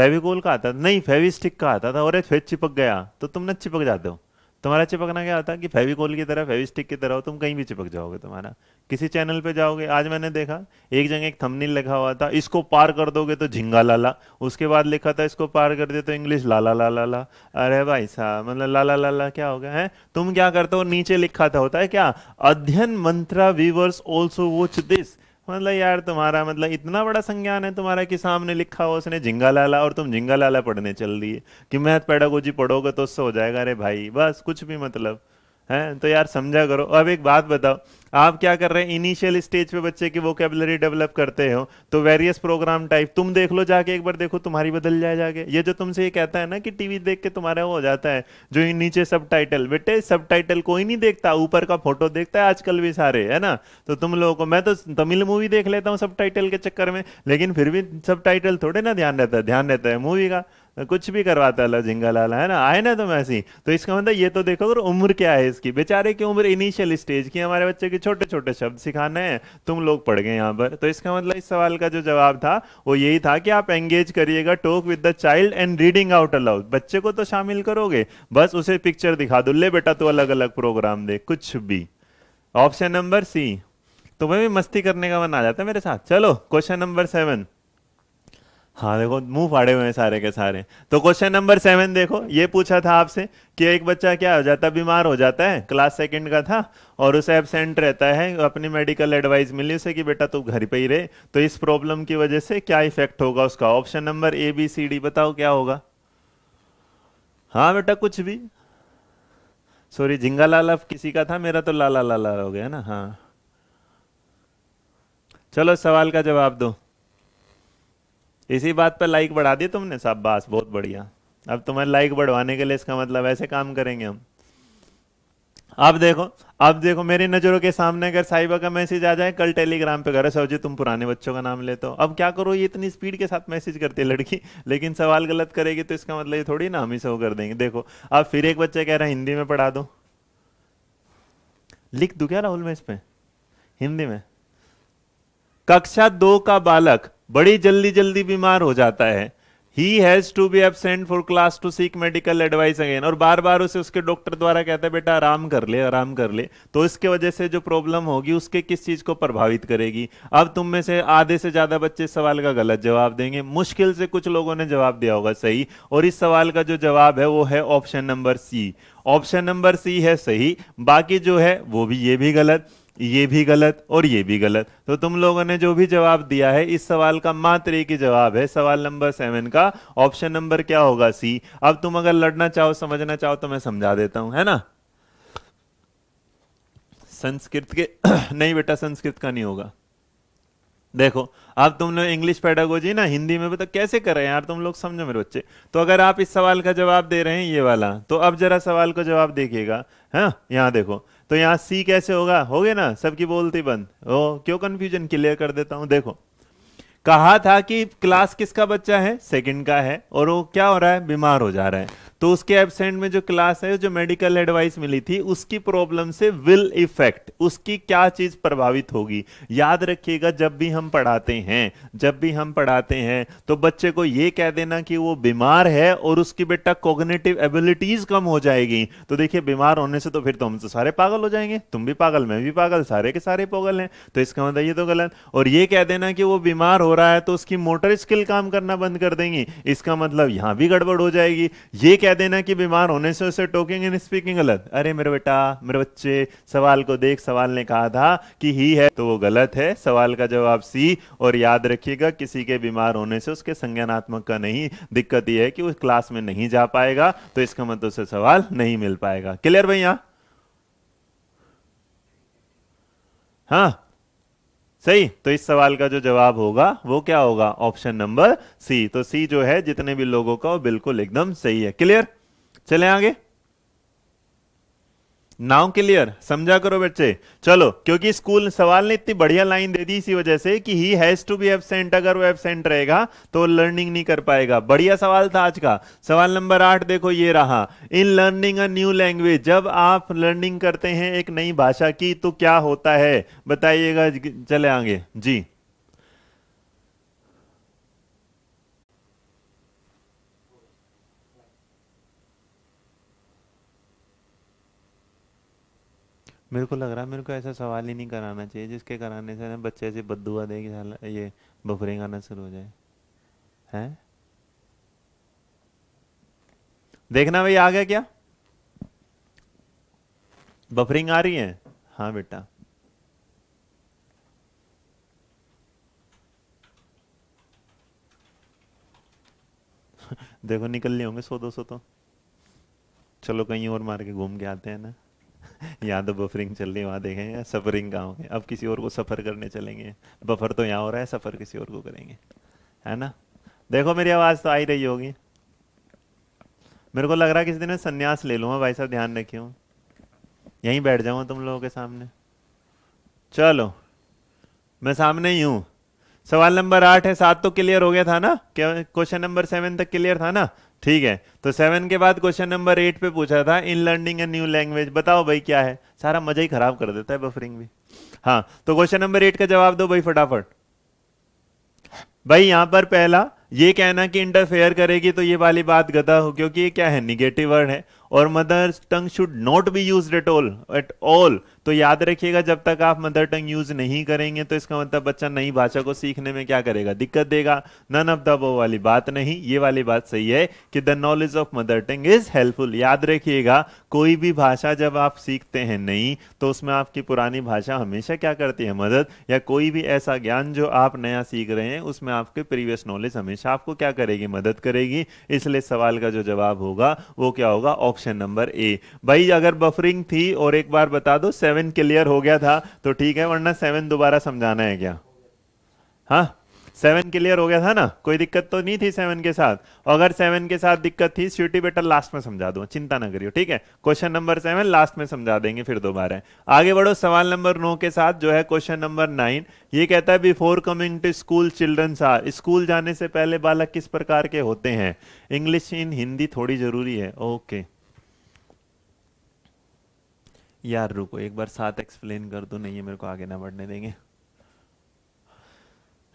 फेविकोल का आता था नहीं, फेविस्टिक का आता था और फिर चिपक गया तो तुम ना चिपक जाते हो। तुम्हारा चिपकना क्या होता कि फेविकोल की तरह, फेविस्टिक की तरह हो, तुम कहीं भी चिपक जाओगे तुम्हारा। किसी चैनल पे जाओगे, आज मैंने देखा, एक जगह एक थंबनेल लिखा हुआ था, इसको पार कर दोगे तो झिंगा लाला, उसके बाद लिखा था इसको पार कर दे तो इंग्लिश लाला लाला ला अरे भाई साहब मतलब लाला लाला क्या हो गया, है? तुम क्या करते हो? नीचे लिखा था होता है क्या, Adhyayan Mantra viewers also watch this. मतलब यार तुम्हारा मतलब इतना बड़ा संज्ञान है तुम्हारा कि सामने लिखा हो उसने झिंगा लाला और तुम झिंगा लाला पढ़ने चल दिए। कि मैथ पैडागोजी पढ़ोगे तो उससे हो जाएगा, अरे भाई, बस कुछ भी मतलब। है? तो यार समझा करो। अब एक बात बताओ, आप क्या कर रहे हैं? इनिशियल स्टेज पे बच्चे की वोकेबलरी डेवलप करते हो तो वेरियस प्रोग्राम टाइप तुम देख लो जाके, एक बार देखो तुम्हारी बदल जाए जाके। ये जो तुमसे ये कहता है ना कि टीवी देख के तुम्हारा वो हो जाता है, जो नीचे सब टाइटल बेटे सब टाइटल कोई नहीं देखता, ऊपर का फ़ोटो देखता है, आजकल भी सारे, है ना? तो तुम लोगों को, मैं तो तमिल मूवी देख लेता हूँ सब टाइटल के चक्कर में, लेकिन फिर भी सब टाइटल थोड़े ना ध्यान रहता है, ध्यान रहता है मूवी का। कुछ भी करवाता है झिंगा लाला, है ना? आए ना तुम ऐसी। तो इसका मतलब ये तो देखो उम्र क्या है इसकी? बेचारे की उम्र इनिशियल स्टेज की हमारे बच्चे के छोटे छोटे शब्द सिखाने हैं, तुम लोग पढ़ गए यहाँ पर। तो इसका मतलब इस सवाल का जो जवाब था, वो यही था कि आप एंगेज करिएगा talk with the child and reading out aloud बच्चे को तो शामिल करोगे, बस उसे पिक्चर दिखा दो। ले बेटा तो अलग अलग प्रोग्राम दे, कुछ भी। ऑप्शन नंबर सी तुम्हें भी मस्ती करने का मन आ जाता है मेरे साथ। चलो क्वेश्चन नंबर सेवन हाँ देखो, मुँह फाड़े हुए हैं सारे के सारे। तो क्वेश्चन नंबर सेवन देखो, ये पूछा था आपसे कि एक बच्चा क्या हो जाता है? बीमार हो जाता है? क्लास सेकंड का था और उसे एबसेंट रहता है, अपनी मेडिकल एडवाइस मिली उसे कि बेटा तू घर पे ही रहे। तो इस प्रॉब्लम की वजह से क्या इफ़ेक्ट होगा उसका? Option number A B C D बताओ क्या होगा? हाँ बेटा, कुछ भी। सॉरी झिंगा लाला किसी का था? मेरा तो लाला लाला हो गया ना हाँ। चलो, सवाल का जवाब दो। इसी बात पर लाइक बढ़ा दी तुमने बास बहुत बढ़िया। अब तुम्हारे लाइक बढ़वाने के लिए इसका मतलब ऐसे काम करेंगे हम। अब देखो अब देखो, मेरी नज़रों के सामने अगर साहिबा का मैसेज आ जाए, कल टेलीग्राम पे करो सर तुम पुराने बच्चों का नाम लेते हो। अब क्या करो, ये इतनी स्पीड के साथ मैसेज करती है लड़की, लेकिन सवाल गलत करेगी तो इसका मतलब ये थोड़ी ना हम ही वो कर देंगे। देखो, अब फिर एक बच्चा कह रहा है, हिंदी में पढ़ा दो। लिख दू क्या राहुल में इस पे? हिंदी में। कक्षा दो का बालक बड़ी जल्दी जल्दी बीमार हो जाता है। He has to be absent for class to seek medical advice again और बार बार उसे उसके डॉक्टर द्वारा कहते हैं, बेटा, आराम कर ले, आराम कर ले। तो इसके वजह से जो प्रॉब्लम होगी, उसके किस चीज़ को प्रभावित करेगी? अब तुम में से आधे से ज़्यादा बच्चे इस सवाल का गलत जवाब देंगे। मुश्किल से कुछ लोगों ने जवाब दिया होगा सही। और इस सवाल का जो जवाब है, वो है option number C option number C है सही। बाकी जो है, वो भी ये भी गलत। ये भी गलत और ये भी गलत। तो तुम लोगों ने जो भी जवाब दिया है, इस सवाल का मात्र एक ही जवाब है, सवाल नंबर सेवन का। ऑप्शन नंबर क्या होगा सी? अब तुम अगर लड़ना चाहो, समझना चाहो तो मैं समझा देता हूँ, है ना? संस्कृत के नहीं बेटा, संस्कृत का नहीं होगा। देखो अब तुम लोग इंग्लिश पैडागोजी ना हिंदी में बता कैसे कर रहे हैं यार? तुम लोग समझो मेरे बच्चे। तो अगर आप इस सवाल का जवाब दे रहे हैं ये वाला तो अब जरा सवाल को जवाब देखिएगा। है हाँ, यहाँ देखो। तो यहाँ सी कैसे होगा? हो गए ना? सबकी बोलती बंद। ओ क्यों कंफ्यूजन क्लियर कर देता हूँ? देखो। कहा था कि क्लास किसका बच्चा है? सेकंड का है। और वो क्या हो रहा है? बीमार हो जा रहा है। तो उसके एबसेंट में जो क्लास है, जो मेडिकल एडवाइस मिली थी, उसकी प्रॉब्लम से विल इफ़ेक्ट उसकी क्या चीज़ प्रभावित होगी? याद रखिएगा, जब भी हम पढ़ाते हैं, जब भी हम पढ़ाते हैं तो बच्चे को यह कह देना कि वो बीमार है और उसकी बेटा कोग्नेटिव एबिलिटीज कम हो जाएगी। तो देखिए, बीमार होने से तो फिर तो हम तो सारे पागल हो जाएँगे। तुम भी पागल, मैं भी पागल, सारे के सारे पागल हैं। तो इसका मतलब ये तो गलत। और ये कह देना कि वो बीमार हो रहा है तो उसकी मोटर स्किल काम करना बंद कर देंगी। इसका मतलब यहाँ भी गड़बड़ हो जाएगी। ये कह देना कि बीमार होने से उसे टोकिंग एंड स्पीकिंग गलत अरे मेरे बेटा, मेरे बच्चे, सवाल को देख, सवाल ने कहा था कि ही है तो वो गलत है। सवाल का जवाब सी, और याद रखिएगा, किसी के बीमार होने से उसके संज्ञानात्मक का नहीं, दिक्कत यह है कि उस क्लास में नहीं जा पाएगा तो इसका मतलब उसे सवाल नहीं मिल पाएगा। क्लियर भैया? हाँ। सही तो इस सवाल का जो जवाब होगा, वो क्या होगा? Option number C. तो सी जो है, जितने भी लोगों का, वो बिल्कुल एकदम सही है। क्लियर? चले आगे। नाउ क्लियर, समझा करो बच्चे। चलो, क्योंकि स्कूल सवाल ने इतनी बढ़िया लाइन दे दी इसी वजह से कि he has to be absent अगर वो एबसेंट रहेगा तो लर्निंग नहीं कर पाएगा। बढ़िया सवाल था आज का। सवाल नंबर आठ देखो, ये रहा। In learning a new language जब आप लर्निंग करते हैं एक नई भाषा की तो क्या होता है? बताइएगा, चले आगे। जी। मेरे को लग रहा है मेरे को ऐसा सवाल ही नहीं कराना चाहिए, जिसके कराने से ना बच्चे ऐसे बदुआ दे कि ये बफरिंग आना शुरू हो जाए। हैं? देखना भाई, आ गया क्या? बफरिंग आ रही है? हाँ बेटा। देखो, निकल लिए होंगे सौ दो सौ तो। चलो कहीं और मार के घूम के आते हैं ना। यहाँ तो बफरिंग चल रही है, वहाँ देखेंगे सफरिंग कहाँ होंगे? अब किसी और को सफ़र करने चलेंगे। बफर तो यहाँ हो रहा है सफ़र किसी और को करेंगे। है ना? देखो मेरी आवाज़ तो आ ही रही होगी। मेरे को लग रहा है किसी दिन संन्यास ले लूँगा, भाई साहब, ध्यान रखियो। यहीं बैठ जाऊँगा तुम लोगों के सामने। चलो, मैं सामने ही हूँ। सवाल नंबर आठ है, सात तो क्लियर हो गया था ना? क्वेश्चन नंबर सेवन तक क्लियर था ना? ठीक है तो सेवन के बाद क्वेश्चन नंबर एट पे पूछा था in learning a new language बताओ भाई क्या है? सारा मज़ा ही खराब कर देता है बफरिंग भी। हाँ तो क्वेश्चन नंबर एट का जवाब दो भाई फटाफट। भाई यहाँ पर पहला, ये कहना कि इंटरफेयर करेगी तो ये वाली बात गदा हो, क्योंकि ये क्या है निगेटिव वर्ड है। और mother tongue should not be use at all at all तो याद रखिएगा, जब तक आप मदर टंग यूज़ नहीं करेंगे तो इसका मतलब बच्चा नई भाषा को सीखने में क्या करेगा? दिक्कत देगा। नन ऑफ़ द वो वाली बात नहीं। ये वाली बात सही है कि the knowledge of mother tongue is helpful याद रखिएगा, कोई भी भाषा जब आप सीखते हैं नहीं तो उसमें आपकी पुरानी भाषा हमेशा क्या करती है मदद? या कोई भी ऐसा ज्ञान जो आप नया सीख रहे हैं, उसमें आपके प्रीवियस नॉलेज हमेशा आपको क्या करेगी? मदद करेगी। इसलिए सवाल का जो जवाब होगा, वो क्या होगा? ऑप्शन नंबर ए भाई, अगर बफरिंग थी, और एक बार बता दो सेवन क्लियर हो गया था तो ठीक है, वरना सेवन दोबारा समझाना है क्या? हाँ? सेवन क्लियर हो गया था ना? कोई दिक्कत तो नहीं थी सेवन के साथ? अगर सेवन के साथ दिक्कत थी स्वीटी बेटर लास्ट में समझा दो, चिंता ना करियो, ठीक है? क्वेश्चन नंबर सेवन लास्ट में समझा देंगे फिर दोबारा। आगे बढ़ो, सवाल नंबर नौ के साथ जो है क्वेश्चन नंबर नाइन ये कहता है before coming to school children are school जाने से पहले बालक किस प्रकार के होते हैं? इंग्लिश इन हिंदी थोड़ी ज़रूरी है ओके यार रुको, एक बार साथ एक्सप्लेन कर दो, नहीं है मेरे को आगे ना बढ़ने देंगे।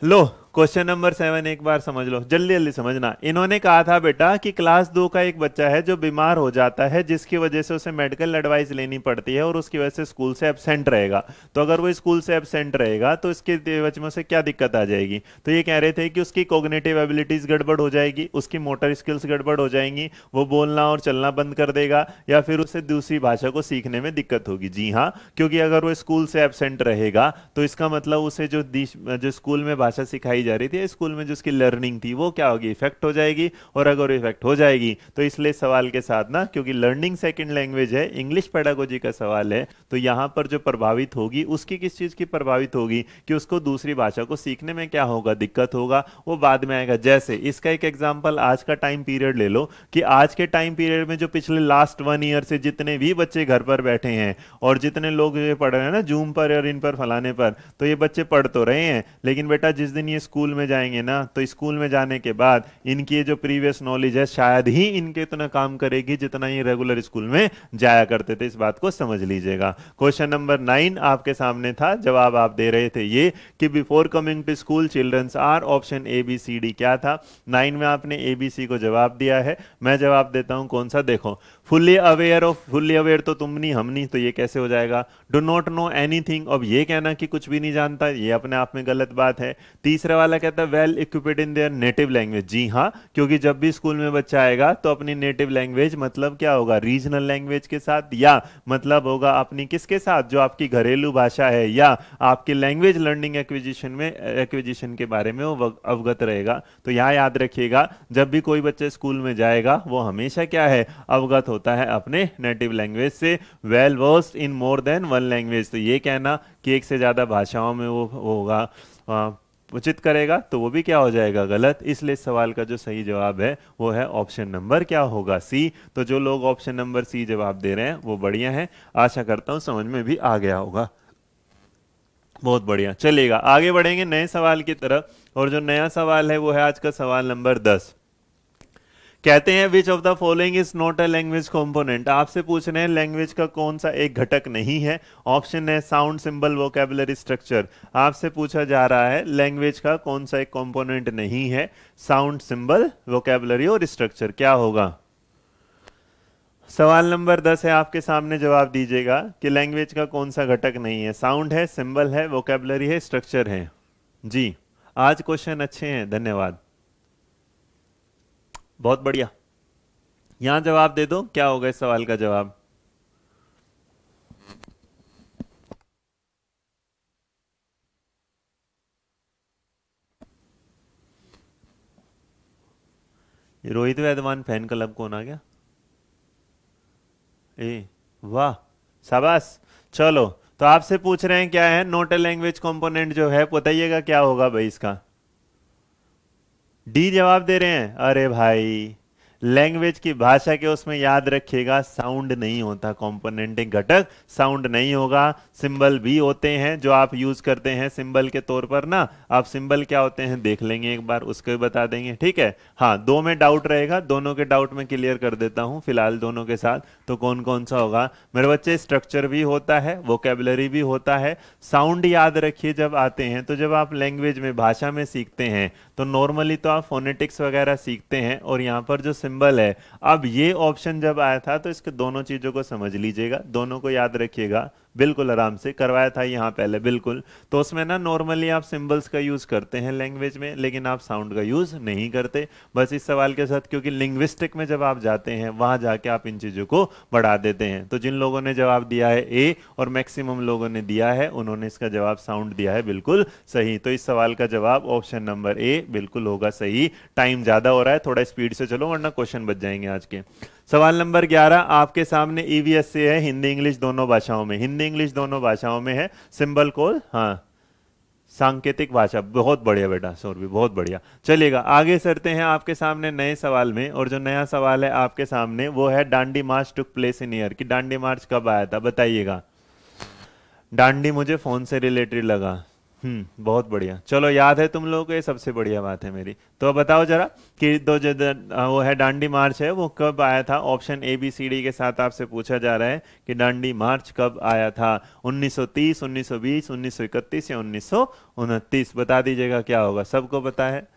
लो क्वेश्चन नंबर सेवन एक बार समझ लो, जल्दी जल्दी समझना। इन्होंने कहा था, बेटा, कि क्लास दो का एक बच्चा है जो बीमार हो जाता है, जिसकी वजह से उसे मेडिकल एडवाइस लेनी पड़ती है और उसकी वजह से स्कूल से एबसेंट रहेगा। तो अगर वो स्कूल से एबसेंट रहेगा तो इसके में उसे क्या दिक्कत आ जाएगी? तो ये कह रहे थे कि उसकी कोग्नेटिव एबिलिटीज गड़बड़ हो जाएगी, उसकी मोटर स्किल्स गड़बड़ हो जाएँगी, वो बोलना और चलना बंद कर देगा, या फिर उसे दूसरी भाषा को सीखने में दिक्कत होगी। जी हाँ क्योंकि अगर वो स्कूल से एबसेंट रहेगा तो इसका मतलब उसे जो जो स्कूल में भाषा सिखाई जा रही थी स्कूल में जो उसकी लर्निंग थी, वो क्या होगी? इफ़ेक्ट हो जाएगी और अगर इफ़ेक्ट हो जाएगी तो इसलिए सवाल के साथ ना, क्योंकि लर्निंग सेकेंड लैंग्वेज है इंग्लिश पेडागोजी का सवाल है तो यहाँ पर जो प्रभावित होगी, उसकी किस चीज़ की प्रभावित होगी? कि उसको दूसरी भाषा को सीखने में क्या होगा, दिक्कत होगा, वो बाद में आएगा। जैसे इसका एक एग्ज़ाम्पल आज का टाइम पीरियड ले लो, कि आज के टाइम पीरियड में जो पिछले लास्ट वन ईयर से जितने भी बच्चे घर पर बैठे हैं, और जितने लोग ये पढ़ रहे हैं ना जूम पर और इन पर, फलाने पर तो ये बच्चे पढ़ तो रहे हैं, लेकिन बेटा जिस दिन ये स्कूल में जाएँगे ना तो स्कूल में जाने के बाद इनकी जो प्रीवियस नॉलेज है, शायद ही इनके इतना काम करेगी जितना ये रेगुलर स्कूल में जाया करते थे। इस बात को समझ लीजिएगा। क्वेश्चन नंबर नाइन आपके सामने था। जवाब आप दे रहे थे ये कि before coming to school childrens are option A B C D क्या था? नाइन में आपने ए बी सी को जवाब दिया है। मैं जवाब देता हूँ कौन सा? देखो fully aware of fully aware तो तुम नहीं, हम नहीं तो ये कैसे हो जाएगा? डो नॉट नो एनीथिंग अब ये कहना कि कुछ भी नहीं जानता, ये अपने आप में गलत बात है। तीसरा वाला कहता है well equipped in their native language जी हाँ क्योंकि जब भी स्कूल में बच्चा आएगा तो अपनी नेटिव लैंग्वेज मतलब क्या होगा? रीजनल लैंग्वेज के साथ या मतलब होगा अपनी किसके साथ? जो आपकी घरेलू भाषा है या आपकी लैंग्वेज लर्निंग एक्विजिशन में एक्विजिशन के बारे में वो अवगत रहेगा। तो यहाँ याद रखिएगा, जब भी कोई बच्चा स्कूल में जाएगा, वो हमेशा क्या है? अवगत होता है अपने नेटिव लैंग्वेज से। Well versed in more than one language तो ये कहना कि एक से ज़्यादा भाषाओं में वो होगा। उचित करेगा तो वो भी क्या हो जाएगा? गलत। इसलिए सवाल का जो सही जवाब है, वो है ऑप्शन नंबर क्या होगा? सी। तो जो लोग ऑप्शन नंबर सी जवाब दे रहे हैं, वो बढ़िया है। आशा करता हूँ समझ में भी आ गया होगा। बहुत बढ़िया। चलेगा, आगे बढ़ेंगे नए सवाल की तरफ़। और जो नया सवाल है, वो है आज का सवाल नंबर दस। कहते हैं which of the following is not a language component आपसे पूछ रहे हैं लैंग्वेज का कौन सा एक घटक नहीं है? ऑप्शन है साउंड सिंबल वोकेबलरी स्ट्रक्चर आपसे पूछा जा रहा है लैंग्वेज का कौन सा एक कंपोनेंट नहीं है? साउंड सिंबल वोकेबलरी और स्ट्रक्चर क्या होगा? सवाल नंबर दस है, आपके सामने जवाब दीजिएगा कि लैंग्वेज का कौन सा घटक नहीं है। साउंड है सिंबल है वोकेबलरी है स्ट्रक्चर है। जी, आज क्वेश्चन अच्छे हैं, धन्यवाद। बहुत बढ़िया। यहाँ जवाब दे दो, क्या होगा इस सवाल का जवाब? रोहित वैदवान फ़ैन क्लब कौन आ गया? ए, वाह, शाबाश। चलो तो आपसे पूछ रहे हैं क्या है? नोट लैंग्वेज कंपोनेंट जो है, बताइएगा क्या होगा भाई इसका? डी जवाब दे रहे हैं। अरे भाई लैंग्वेज की भाषा के उसमें याद रखिएगा साउंड नहीं होता कॉम्पोनेंटिंग घटक साउंड नहीं होगा। सिंबल भी होते हैं, जो आप यूज़ करते हैं सिंबल के तौर पर ना। आप सिंबल क्या होते हैं, देख लेंगे एक बार, उसको भी बता देंगे, ठीक है? हाँ दो में डाउट रहेगा, दोनों के डाउट में क्लियर कर देता हूँ, फ़िलहाल दोनों के साथ। तो कौन कौन सा होगा? मेरे बच्चे स्ट्रक्चर भी होता है वोकेबलरी भी होता है। साउंड याद रखिए जब आते हैं तो जब आप लैंग्वेज में, भाषा में सीखते हैं तो नॉर्मली तो आप फोनेटिक्स वगैरह सीखते हैं और यहाँ पर जो सिंबल है, अब ये ऑप्शन जब आया था तो इसके दोनों चीज़ों को समझ लीजिएगा, दोनों को याद रखिएगा। बिल्कुल आराम से करवाया था यहाँ पहले, बिल्कुल। तो उसमें ना नॉर्मली आप सिंबल्स का यूज़ करते हैं लैंग्वेज में, लेकिन आप साउंड का यूज़ नहीं करते। बस इस सवाल के साथ, क्योंकि लिंग्विस्टिक में जब आप जाते हैं, वहाँ जाके आप इन चीज़ों को बढ़ा देते हैं। तो जिन लोगों ने जवाब दिया है ए और मैक्सिमम लोगों ने दिया है, उन्होंने इसका जवाब साउंड दिया है बिल्कुल सही। तो इस सवाल का जवाब ऑप्शन नंबर ए बिल्कुल होगा सही। टाइम ज़्यादा हो रहा है, थोड़ा स्पीड से चलो, वरना क्वेश्चन बच जाएँगे आज के। सवाल नंबर 11 आपके सामने ईवीएस e से है, हिंदी, इंग्लिश दोनों भाषाओं में। हिंदी, इंग्लिश दोनों भाषाओं में है। सिंबल कोड हाँ सांकेतिक भाषा। बहुत बढ़िया बेटा, सौरभी, बहुत बढ़िया। चलिएगा, आगे सरते हैं आपके सामने नए सवाल में, और जो नया सवाल है आपके सामने, वो है डांडी मार्च टुक प्लेस इन ईयर कि डांडी मार्च कब आया था, बताइएगा। डांडी मुझे फ़ोन से रिलेटेड लगा। हम्म बहुत बढ़िया। चलो, याद है तुम लोगों को? ये सबसे बढ़िया बात है मेरी। तो बताओ जरा कि दो जो वो है डांडी मार्च है, वो कब आया था? Option A B C D के साथ आपसे पूछा जा रहा है कि डांडी मार्च कब आया था? 1930 1920 1931 या उन्नीस सौ उनतीस? बता दीजिएगा क्या होगा। सबको पता है?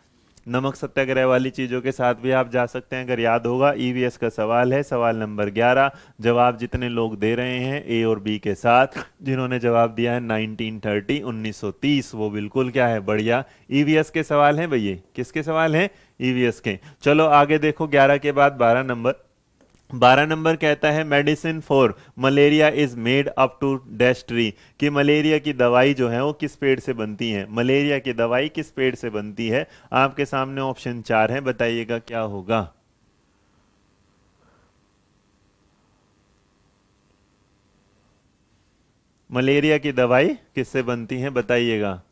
नमक सत्याग्रह वाली चीज़ों के साथ भी आप जा सकते हैं। अगर याद होगा ईवीएस का सवाल है, सवाल नंबर 11 जवाब जितने लोग दे रहे हैं ए और बी के साथ, जिन्होंने जवाब दिया है 1930 1930 वो बिल्कुल क्या है? बढ़िया। ईवीएस के सवाल हैं भैया? किसके सवाल हैं? ईवीएस के। चलो आगे देखो 11 के बाद 12 नंबर। बारह नंबर कहता है medicine for malaria is made up to dash tree कि मलेरिया की दवाई जो है वो किस पेड़ से बनती है? मलेरिया की दवाई किस पेड़ से बनती है? आपके सामने ऑप्शन चार है, बताइएगा क्या होगा? मलेरिया की दवाई किससे बनती है, बताइएगा।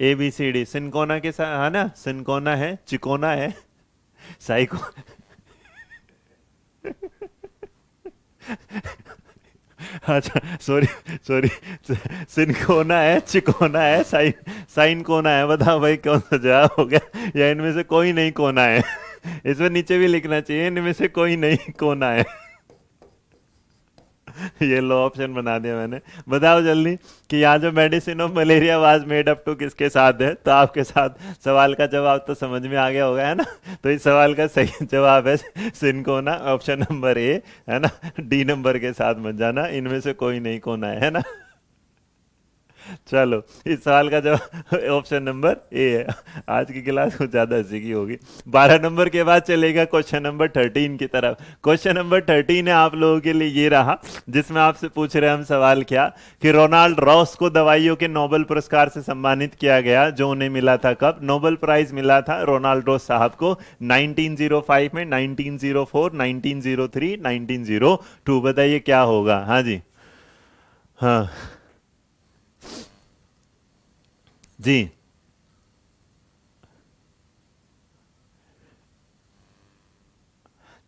A B C D cinchona के साथ है ना? सिनकोना है, चिकोना है, साइको अच्छा सॉरी सॉरी सिनकोना है, चिकोना है साइन साइन कोना है, बताओ भाई कौन सा जवाब हो गया? या इनमें से कोई नहीं कोना है? इसमें नीचे भी लिखना चाहिए, इनमें से कोई नहीं कोना है। ये लो ऑप्शन बना दिया मैंने। बताओ जल्दी कि यहाँ जो medicine of malaria was made up to किसके साथ है? तो आपके साथ सवाल का जवाब तो समझ में आ गया होगा है ना? तो इस सवाल का सही जवाब है सिनकोना ऑप्शन नंबर ए है ना? डी नंबर के साथ मत जाना इनमें से कोई नहीं कोना है, है ना? चलो, इस सवाल का जवाब ऑप्शन नंबर ए है। आज की क्लास कुछ ज़्यादा हँसी की होगी। बारह नंबर के बाद चलेगा क्वेश्चन नंबर थर्टीन की तरफ़। क्वेश्चन नंबर थर्टीन है आप लोगों के लिए ये रहा, जिसमें आपसे पूछ रहे हम सवाल क्या? कि रोनाल्ड रॉस को दवाइयों के नोबल पुरस्कार से सम्मानित किया गया, जो उन्हें मिला था कब? नोबल प्राइज मिला था रोनाल्ड रॉस साहब को 1905 में 1904 1903 1902 बताइए क्या होगा? हाँ जी। हाँ। जी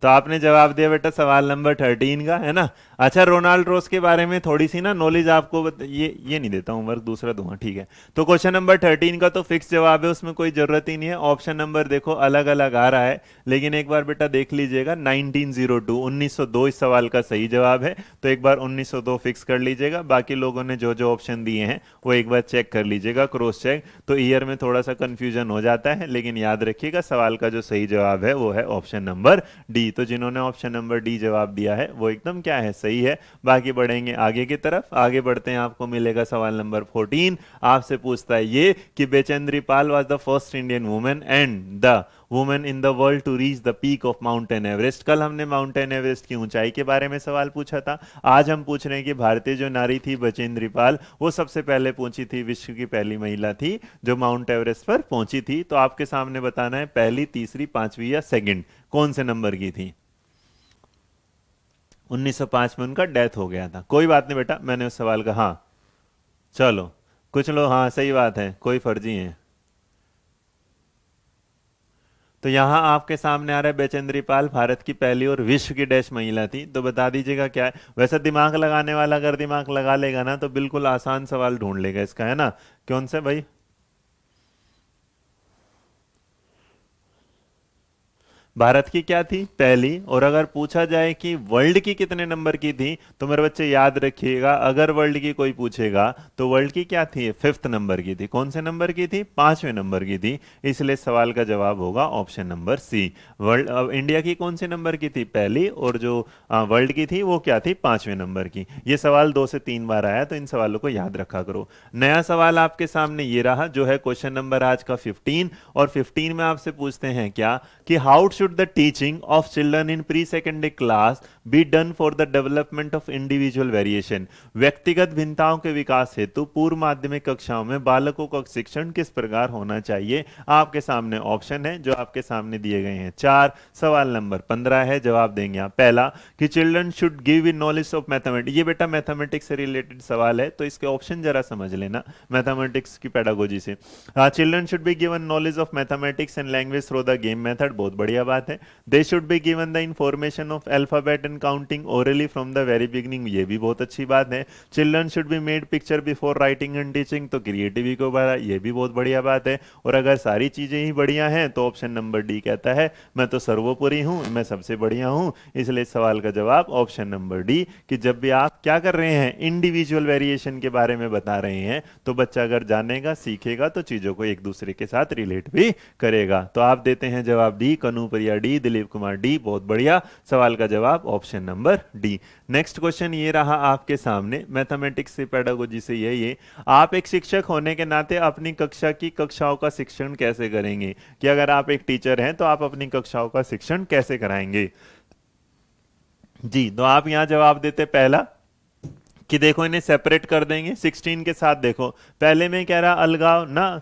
तो आपने जवाब दिया बेटा सवाल नंबर थर्टीन का है ना? अच्छा रोनाल्ड रोस के बारे में थोड़ी सी ना नॉलेज आपको ये ये नहीं देता हूँ वर्क दूसरा दूँगा ठीक है। तो क्वेश्चन नंबर थर्टीन का तो फिक्स जवाब है, उसमें कोई ज़रूरत ही नहीं है। ऑप्शन नंबर देखो अलग अलग आ रहा है, लेकिन एक बार बेटा देख लीजिएगा 1902 1902 इस सवाल का सही जवाब है। तो एक बार 1902 फिक्स कर लीजिएगा, बाकी लोगों ने जो जो ऑप्शन दिए हैं, वो एक बार चेक कर लीजिएगा क्रॉस चेक तो ईयर में थोड़ा सा कन्फ्यूज़न हो जाता है, लेकिन याद रखिएगा, सवाल का जो सही जवाब है, वो है ऑप्शन नंबर डी तो जिन्होंने ऑप्शन नंबर डी जवाब दिया है, वो एकदम क्या है, सही है। बाकी बढ़ेंगे आगे की तरफ़। आगे बढ़ते हैं, आपको मिलेगा सवाल नंबर 14 आपसे पूछता है ये कि Bachendri Pal was the first Indian women and the women in the world to reach the peak of mountain Everest कल हमने माउंटेन एवरेस्ट की ऊंचाई के बारे में सवाल पूछा था। आज हम पूछ रहे हैं कि भारतीय जो नारी थी बचेंद्री पाल, वो सबसे पहले पहुँची थी, विश्व की पहली महिला थी जो माउंट एवरेस्ट पर पहुँची थी। तो आपके सामने बताना है, पहली, तीसरी, पांचवी या सेकेंड कौन से नंबर की थी? 1905 में उनका डेथ हो गया था। कोई बात नहीं बेटा, मैंने उस सवाल का हाँ चलो, कुछ लोग हाँ सही बात है, कोई फर्जी है। तो यहाँ आपके सामने आ रहा है बेचेंद्री पाल, भारत की पहली और विश्व की डैश महिला थी। तो बता दीजिएगा क्या है? वैसे दिमाग लगाने वाला अगर दिमाग लगा लेगा ना तो बिल्कुल आसान सवाल ढूंढ लेगा इसका, है ना? कौन से भाई? भारत की क्या थी? पहली, और अगर पूछा जाए कि वर्ल्ड की कितने नंबर की थी तो मेरे बच्चे याद रखिएगा, अगर वर्ल्ड की कोई पूछेगा तो वर्ल्ड की क्या थी? फिफ्थ नंबर की थी। कौन से नंबर की थी? पाँचवें नंबर की थी। इसलिए सवाल का जवाब होगा option number C. World India की कौन से नंबर की थी? पहली, और जो वर्ल्ड की थी, वो क्या थी? पाँचवें नंबर की। ये सवाल दो से तीन बार आया तो इन सवालों को याद रखा करो। नया सवाल आपके सामने ये रहा, जो है क्वेश्चन नंबर आज का फिफ्टीन, और फिफ्टीन में आपसे पूछते हैं क्या? कि how should the teaching of children in pre-secondary class be done for the development of individual variation. व्यक्तिगत भिन्नताओं के विकास हेतु पूर्व माध्यमिक कक्षाओं में बालकों का शिक्षण किस प्रकार होना चाहिए? आपके सामने ऑप्शन है, जो आपके सामने दिए गए हैं। चार, सवाल नंबर पंद्रह है, जवाब देंगे आप। पहला, कि children should give in knowledge of mathematics ये बेटा मैथमेटिक्स से रिलेटेड सवाल है तो इसके ऑप्शन जरा समझ लेना मैथमेटिक्स की पैडागोजी से। Children should be given knowledge of mathematics and language through the game method बहुत बढ़िया बात है। They should be given the information of alphabet and children counting orally from the very beginning ये भी बहुत अच्छी बात है। Children should be made picture before writing and teaching तो क्रिएटिविटी को बढ़ा, ये भी बहुत बढ़िया बात है। और अगर सारी चीज़ें ही बढ़िया हैं तो ऑप्शन नंबर डी कहता है, मैं तो सर्वोपरि हूँ, मैं सबसे बढ़िया हूँ। इसलिए सवाल का जवाब ऑप्शन नंबर डी कि जब भी आप क्या कर रहे हैं इंडिविजुअल वेरिएशन के बारे में बता रहे हैं तो बच्चा अगर जानेगा, सीखेगा तो चीज़ों को एक दूसरे के साथ रिलेट भी करेगा। तो आप देते हैं जवाब D Kanupriya D Dilip Kumar D बहुत बढ़िया। सवाल का जवाब option number D next question ये रहा आपके सामने. मैथमेटिक्स से पेडागोजी से ये ये. आप एक शिक्षक होने के नाते अपनी कक्षा की कक्षाओं का शिक्षण कैसे करेंगे? कि अगर आप एक टीचर हैं तो आप अपनी कक्षाओं का शिक्षण कैसे कराएँगे? जी तो आप यहाँ जवाब देते पहला, कि देखो इन्हें सेपरेट कर देंगे. 16 के साथ देखो. पहले में कह रहा, अलगाव, ना.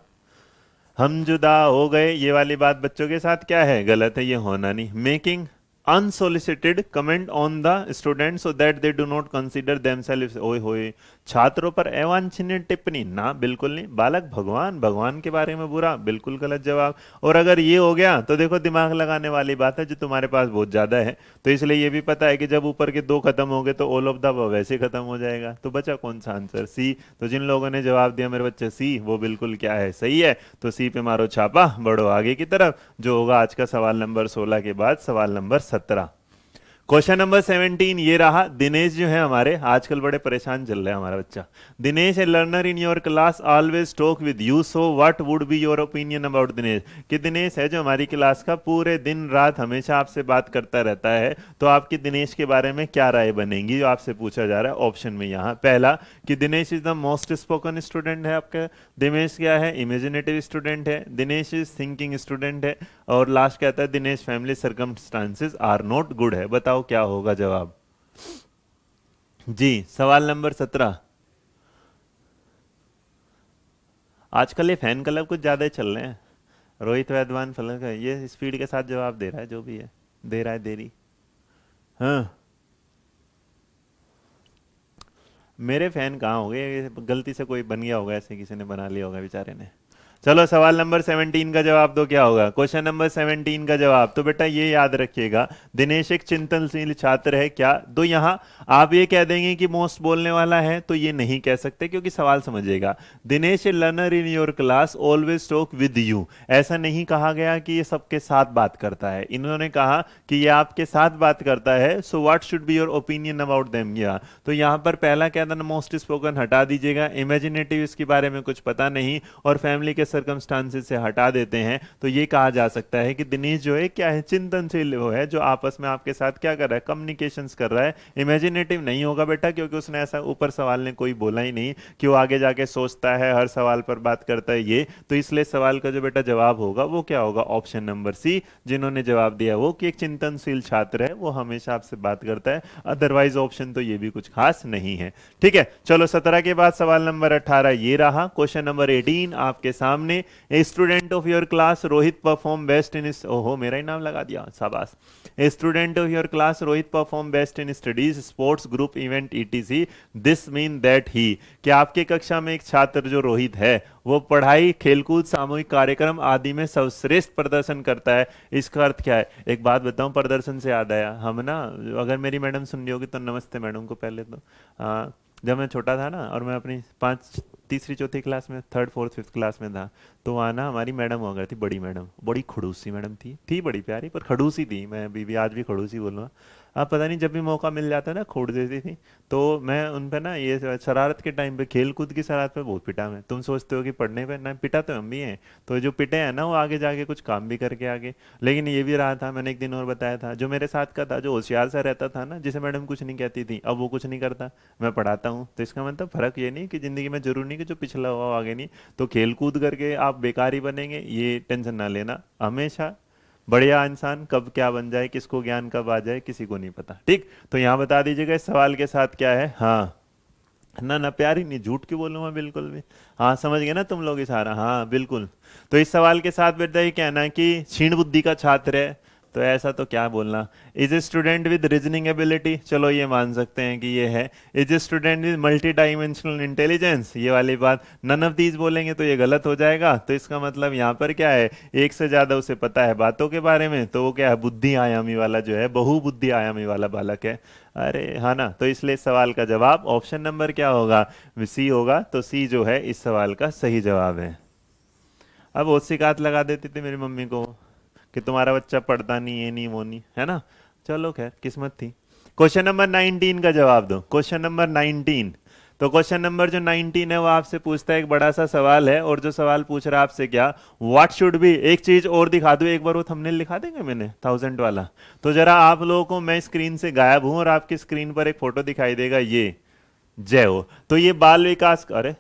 हम जुदा हो गए. ये वाली बात बच्चों के साथ क्या है? गलत है, ये होना नहीं. Making unsolicited comment on the student so that they do not consider themselves oh hoy छात्रों पर अवांछनीय टिप्पणी, ना, बिल्कुल नहीं। बालक, भगवान भगवान के बारे में बुरा, बिल्कुल गलत जवाब। और अगर ये हो गया तो देखो दिमाग लगाने वाली बात है, जो तुम्हारे पास बहुत ज़्यादा है। तो इसलिए ये भी पता है कि जब ऊपर के दो खत्म हो गए तो ऑल ऑफ़ द वैसे खत्म हो जाएगा। तो बचा कौन सा आंसर सी तो जिन लोगों ने जवाब दिया, मेरे बच्चे सी वो बिल्कुल क्या है? सही है? तो सी पे मारो छापा, बढ़ो आगे की तरफ़। जो होगा आज का सवाल नंबर सोलह के बाद, सवाल नंबर सत्रह। क्वेश्चन नंबर सेवनटीन, ये रहा, दिनेश जो है हमारे, आजकल बड़े परेशान चल रहा है हमारा बच्चा। Dinesh a learner in your class always talk with you so what would be your opinion about Dinesh? कि दिनेश है जो हमारी क्लास का पूरे दिन, रात हमेशा आपसे बात करता रहता है तो आपकी दिनेश के बारे में क्या राय बनेगी? जो आपसे पूछा जा रहा है ऑप्शन में यहाँ। पहला, कि Dinesh is the most spoken student है आपका दिनेश क्या है? इमेजिनेटिव स्टूडेंट है, दिनेश इज़ थिंकिंग स्टूडेंट है, और लास्ट कहता है Dinesh family circumstances are not good है। बताओ क्या होगा जवाब? जी, सवाल नंबर सत्रह। आजकल ये फ़ैन क्लब कुछ ज़्यादा ही चल रहे हैं। रोहित वैदवान फलक है ये स्पीड के साथ जवाब दे रहा है, जो भी है। दे रहा है देरी। हाँ। मेरे फ़ैन कहाँ हो गए गलती से कोई बन गया होगा ऐसे किसी ने बना लिया होगा बेचारे ने। चलो, सवाल नंबर 17 का जवाब दो, क्या होगा? क्वेश्चन नंबर 17 का जवाब। तो बेटा, ये याद रखिएगा, दिनेश एक चिंतनशील छात्र है, क्या? तो यहाँ आप ये कह देंगे कि मोस्ट बोलने वाला है तो ये नहीं कह सकते, क्योंकि सवाल समझिएगा Dinesh learner in your class always talk with you ऐसा नहीं कहा गया कि ये सबके साथ बात करता है। इन्होंने कहा कि ये आपके साथ बात करता है so what should be your opinion about them या तो यहाँ पर पहला था मोस्ट स्पोकन हटा दीजिएगा। इमेजिनेटिव इसके बारे में कुछ पता नहीं, और फैमिली के सर्कमस्टांसिस से हटा देते हैं तो ये कहा जा सकता है कि दिनेश जो है, क्या है, चिंतनशील वो है, जो आपस में आपके साथ क्या कर रहा है कम्युनिकेशन कर रहा है। इमेजिनेटिव नहीं होगा बेटा, क्योंकि उसने ऐसा ऊपर सवाल ने कोई बोला ही नहीं, कि वो आगे जाके सोचता है, हर सवाल पर बात करता है ये। तो इसलिए सवाल का जो बेटा जवाब होगा, वो क्या होगा? ऑप्शन नंबर सी जिन्होंने जवाब दिया वो कि एक चिंतनशील छात्र है, वो हमेशा आपसे बात करता है। अदरवाइज़ ऑप्शन तो ये भी कुछ खास नहीं है। ठीक है, चलो सत्रह के बाद सवाल नंबर अठारह ये रहा। क्वेश्चन नंबर एटीन आपके सामने सामने a student of your class Rohit perform best in ओहो मेरा ही नाम लगा दिया शाबाश। A student of your class Rohit perform best in studies sports group event ETC this mean that he कि आपके कक्षा में एक छात्र जो रोहित है वो पढ़ाई खेलकूद सामूहिक कार्यक्रम आदि में सर्वश्रेष्ठ प्रदर्शन करता है इसका अर्थ क्या है? एक बात बताऊँ प्रदर्शन से याद आया हम ना अगर मेरी मैडम सुन रही होगी तो नमस्ते मैडम को पहले तो आ, जब मैं छोटा था ना और मैं अपनी पाँच तीसरी चौथी क्लास में थर्ड फोर्थ फिफ्थ क्लास में था। तो वहाँ ना हमारी मैडम हो गई थी बड़ी मैडम। बड़ी खड़ूसी मैडम थी। थी बड़ी प्यारी, पर खड़ूसी थी। मैं अभी भी, आज भी खड़ूसी बोलूँगा अब पता नहीं, जब भी मौका मिल जाता ना खोड़ देती थी। तो मैं उन पर ना, ये शरारत के टाइम पे खेल कूद की शरारत पे बहुत पिटा मैं। तुम सोचते हो कि पढ़ने पे, ना, पिटा तो हम भी हैं। तो जो पिटे हैं ना, वो आगे जाके कुछ काम भी करके आगे। लेकिन ये भी रहा था, मैंने एक दिन और बताया था, जो मेरे साथ का था, जो होशियार सा रहता था ना, जिसे मैडम कुछ नहीं कहती थी, अब वो कुछ नहीं करता, मैं पढ़ाता हूँ। तो इसका मतलब फ़र्क ये नहीं कि ज़िंदगी में ज़रूरी नहीं कि जो पिछला हुआ आगे नहीं। तो खेल कूद करके आप बेकारी बनेंगे, ये टेंशन ना लेना। हमेशा बढ़िया इंसान कब क्या बन जाए, किसको ज्ञान कब आ जाए, किसी को नहीं पता। ठीक? तो यहाँ बता दीजिएगा, इस सवाल के साथ क्या है? हाँ। ना ना, प्यारी नहीं, झूठ क्यों बोलूँ मैं बिल्कुल भी? हाँ समझ गए ना तुम लोग इशारा हाँ बिल्कुल। तो इस सवाल के साथ बेटा ये कहना कि क्षीण बुद्धि का छात्र है तो ऐसा तो क्या बोलना। Is a student with reasoning ability चलो ये मान सकते हैं कि ये है। Is a student with multi dimensional intelligence ये वाली बात। नन ऑफ़ दीज बोलेंगे तो ये गलत हो जाएगा। तो इसका मतलब यहाँ पर क्या है? एक से ज़्यादा उसे पता है बातों के बारे में तो वो क्या है? बुद्धि आयामी वाला जो है बहुबुद्धि आयामी वाला बालक है। अरे हाँ ना तो इसलिए सवाल का जवाब, ऑप्शन नंबर क्या होगा? सी होगा। तो सी जो है, इस सवाल का सही जवाब है। अब शिकायत लगा देती थी मेरी मम्मी को। कि तुम्हारा बच्चा पढ़ता नहीं, ये नहीं, वो नहीं, है ना? चलो खैर, किस्मत थी। क्वेश्चन नंबर 19 का जवाब दो। क्वेश्चन नंबर 19 तो क्वेश्चन नंबर जो 19 है, वो आपसे पूछता है, एक बड़ा सा सवाल है, और जो सवाल पूछ रहा है आपसे क्या? व्हाट शुड बी एक चीज़ और दिखा दू, एक बार वो थंबनेल लिखा देंगे मैंने थाउज़ेंड वाला। तो जरा आप लोगों को, मैं स्क्रीन से गायब हूँ, और आपकी स्क्रीन पर एक फ़ोटो दिखाई देगा, ये। जय हो। तो ये बाल विकास, अरे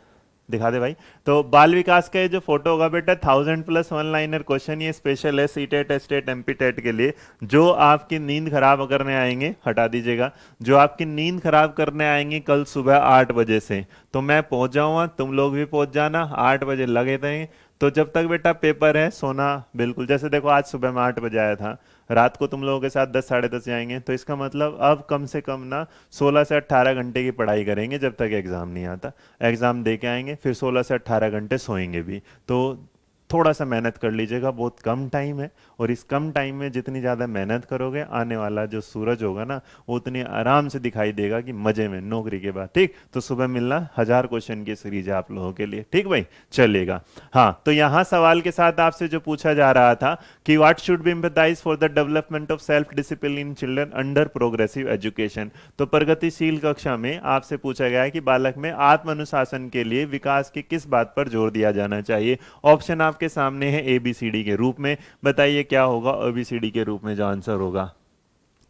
दिखा दे भाई। तो बाल विकास का ये जो फ़ोटो होगा बेटा thousand plus one liner question ये स्पेशल है C TET S TET MP TET के लिए। जो आपकी नींद खराब करने आएँगे, हटा दीजिएगा। जो आपकी नींद खराब करने आएँगे कल सुबह आठ बजे से। तो मैं पहुँच जाऊँगा, तुम लोग भी पहुँच जाना, आठ बजे लगे थे तो जब तक बेटा पेपर है, सोना बिल्कुल, जैसे देखो आज सुबह में आठ बजे आया था, रात को तुम लोगों के साथ दस, साढ़े दस जाएँगे तो इसका मतलब अब कम से कम ना सोलह से अट्ठारह घंटे की पढ़ाई करेंगे जब तक एग्ज़ाम नहीं आता। एग्ज़ाम दे के आएँगे, फिर सोलह से अट्ठारह घंटे सोएँगे भी। तो थोड़ा सा मेहनत कर लीजिएगा, बहुत कम टाइम है और इस कम टाइम में जितनी ज़्यादा मेहनत करोगे, आने वाला जो सूरज होगा ना, वो उतनी आराम से दिखाई देगा कि मज़े में नौकरी के बाद, ठीक? तो सुबह मिलना, हज़ार क्वेश्चन की सीरीज़ है आप लोगों के लिए, ठीक भाई? चलेगा। हाँ तो यहाँ सवाल के साथ आपसे जो पूछा जा रहा था कि what should be empathize for the development of self discipline in children under progressive education तो प्रगतिशील कक्षा में आपसे पूछा गया है कि बालक में आत्म अनुशासन के लिए विकास की किस बात पर ज़ोर दिया जाना चाहिए? ऑप्शन आपके सामने है एबीसीडी के रूप में। बताइए क्या होगा? ए बी सी डी के रूप में जो आंसर होगा।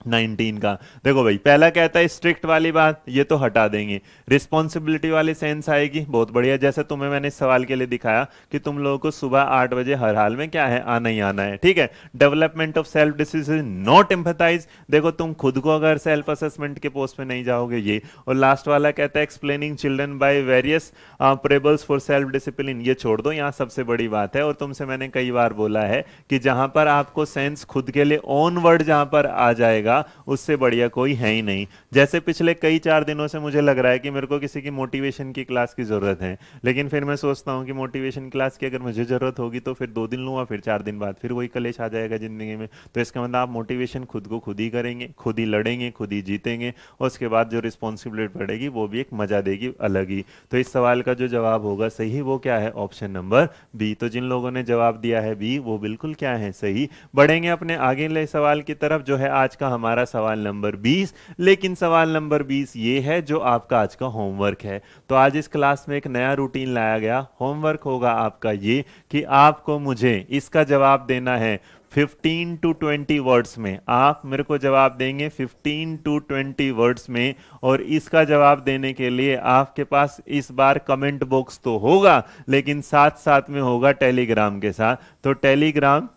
19 का। देखो भाई, पहला कहता है स्ट्रिक्ट वाली बात, ये तो हटा देंगे। रिस्पॉन्सिबिलिटी वाली सेंस आएगी, बहुत बढ़िया। जैसे तुम्हें मैंने इस सवाल के लिए दिखाया कि तुम लोगों को सुबह आठ बजे हर हाल में क्या है, आना ही आना है, ठीक है? Development of self decision not empathize देखो, तुम खुद को अगर सेल्फ असेसमेंट के पोस्ट पे नहीं जाओगे, ये। और लास्ट वाला कहता है explaining children by various parables for self discipline ये छोड़ दो, यहाँ सबसे बड़ी बात है। और तुमसे मैंने कई बार बोला है कि जहाँ पर आपको सेंस खुद के लिए ऑन वर्ड जहाँ पर आ जाएगा जाएगा उससे बढ़िया कोई है ही नहीं। जैसे पिछले कई चार दिनों से मुझे लग रहा है कि मेरे को किसी की मोटिवेशन की क्लास की ज़रूरत है, लेकिन फिर मैं सोचता हूँ कि मोटिवेशन क्लास की अगर मुझे ज़रूरत होगी तो फिर दो दिन लूँगा, फिर चार दिन बाद, फिर वही कलेश आ जाएगा ज़िंदगी में। तो इसका मतलब आप मोटिवेशन खुद को खुद ही करेंगे, खुद ही लड़ेंगे, खुद ही जीतेंगे और उसके बाद जो रिस्पॉन्सिबिलिटी पड़ेगी वो भी एक मज़ा देगी अलग ही। तो इस सवाल का जो जवाब होगा, सही वो क्या है? ऑप्शन नंबर बी तो जिन लोगों ने जवाब दिया है बी वो बिल्कुल क्या है? सही। बढ़ेंगे अपने आगे ले सवाल की तरफ़, जो है आज का हमारा सवाल नंबर 20 लेकिन सवाल नंबर 20 ये है जो आपका आज का होमवर्क है। तो आज इस क्लास में एक नया रूटीन लाया गया। होमवर्क होगा आपका ये कि आपको मुझे इसका जवाब देना है 15 टू 20 वर्ड्स में। आप मेरे को जवाब देंगे 15 टू 20 वर्ड्स में और इसका जवाब देने के लिए आपके पास इस बार कमेंट बॉक्स तो होगा, लेकिन साथ साथ में होगा टेलीग्राम के साथ। तो टेलीग्राम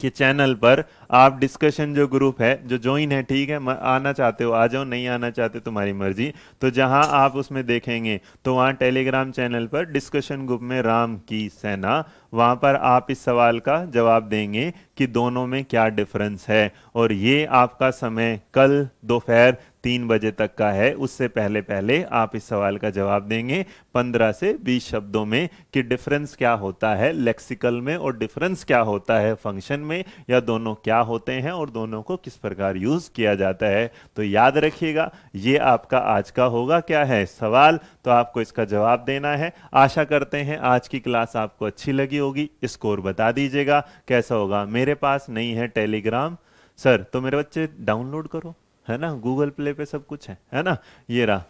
के चैनल पर आप डिस्कशन जो ग्रुप है, जो ज्वाइन है, ठीक है आना चाहते हो, आ जाओ, नहीं आना चाहते, तुम्हारी मर्ज़ी। तो जहाँ आप उसमें देखेंगे तो वहाँ टेलीग्राम चैनल पर डिस्कशन ग्रुप में राम की सेना वहाँ पर आप इस सवाल का जवाब देंगे कि दोनों में क्या डिफरेंस है। और ये आपका समय कल दोपहर तीन बजे तक का है। उससे पहले पहले आप इस सवाल का जवाब देंगे। पंद्रह से बीस शब्दों में कि डिफरेंस क्या होता है लेक्सिकल में और डिफरेंस क्या होता है फ़ंक्शन में, या दोनों क्या होते हैं और दोनों को किस प्रकार यूज़ किया जाता है। तो याद रखिएगा, ये आपका आज का होगा क्या है सवाल। तो आपको इसका जवाब देना है। आशा करते हैं आज की क्लास आपको अच्छी लगी होगी स्कोर बता दीजिएगा। कैसा होगा? मेरे पास नहीं है टेलीग्राम सर तो मेरे बच्चे डाउनलोड करो, है ना? गूगल प्ले पे सब कुछ है है ना? ये रहा।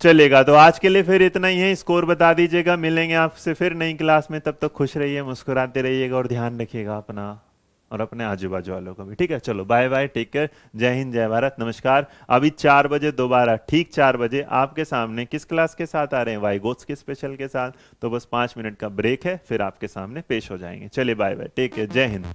चलेगा तो आज के लिए फिर इतना ही है। स्कोर बता दीजिएगा। मिलेंगे आपसे फिर नई क्लास में। तब तक खुश रहिए, मुस्कुराते रहिएगा और ध्यान रखिएगा अपना। और अपने आजू बाजू वालों को भी। ठीक है, चलो बाय बाय टेक केयर जय हिंद, जय भारत, नमस्कार। अभी चार बजे दोबारा, ठीक चार बजे आपके सामने किस क्लास के साथ आ रहे हैं? वाई गोट्स के स्पेशल के साथ। तो बस पाँच मिनट का ब्रेक है, फिर आपके सामने पेश हो जाएँगे। चलिए बाय बाय टेक केयर जय हिंद।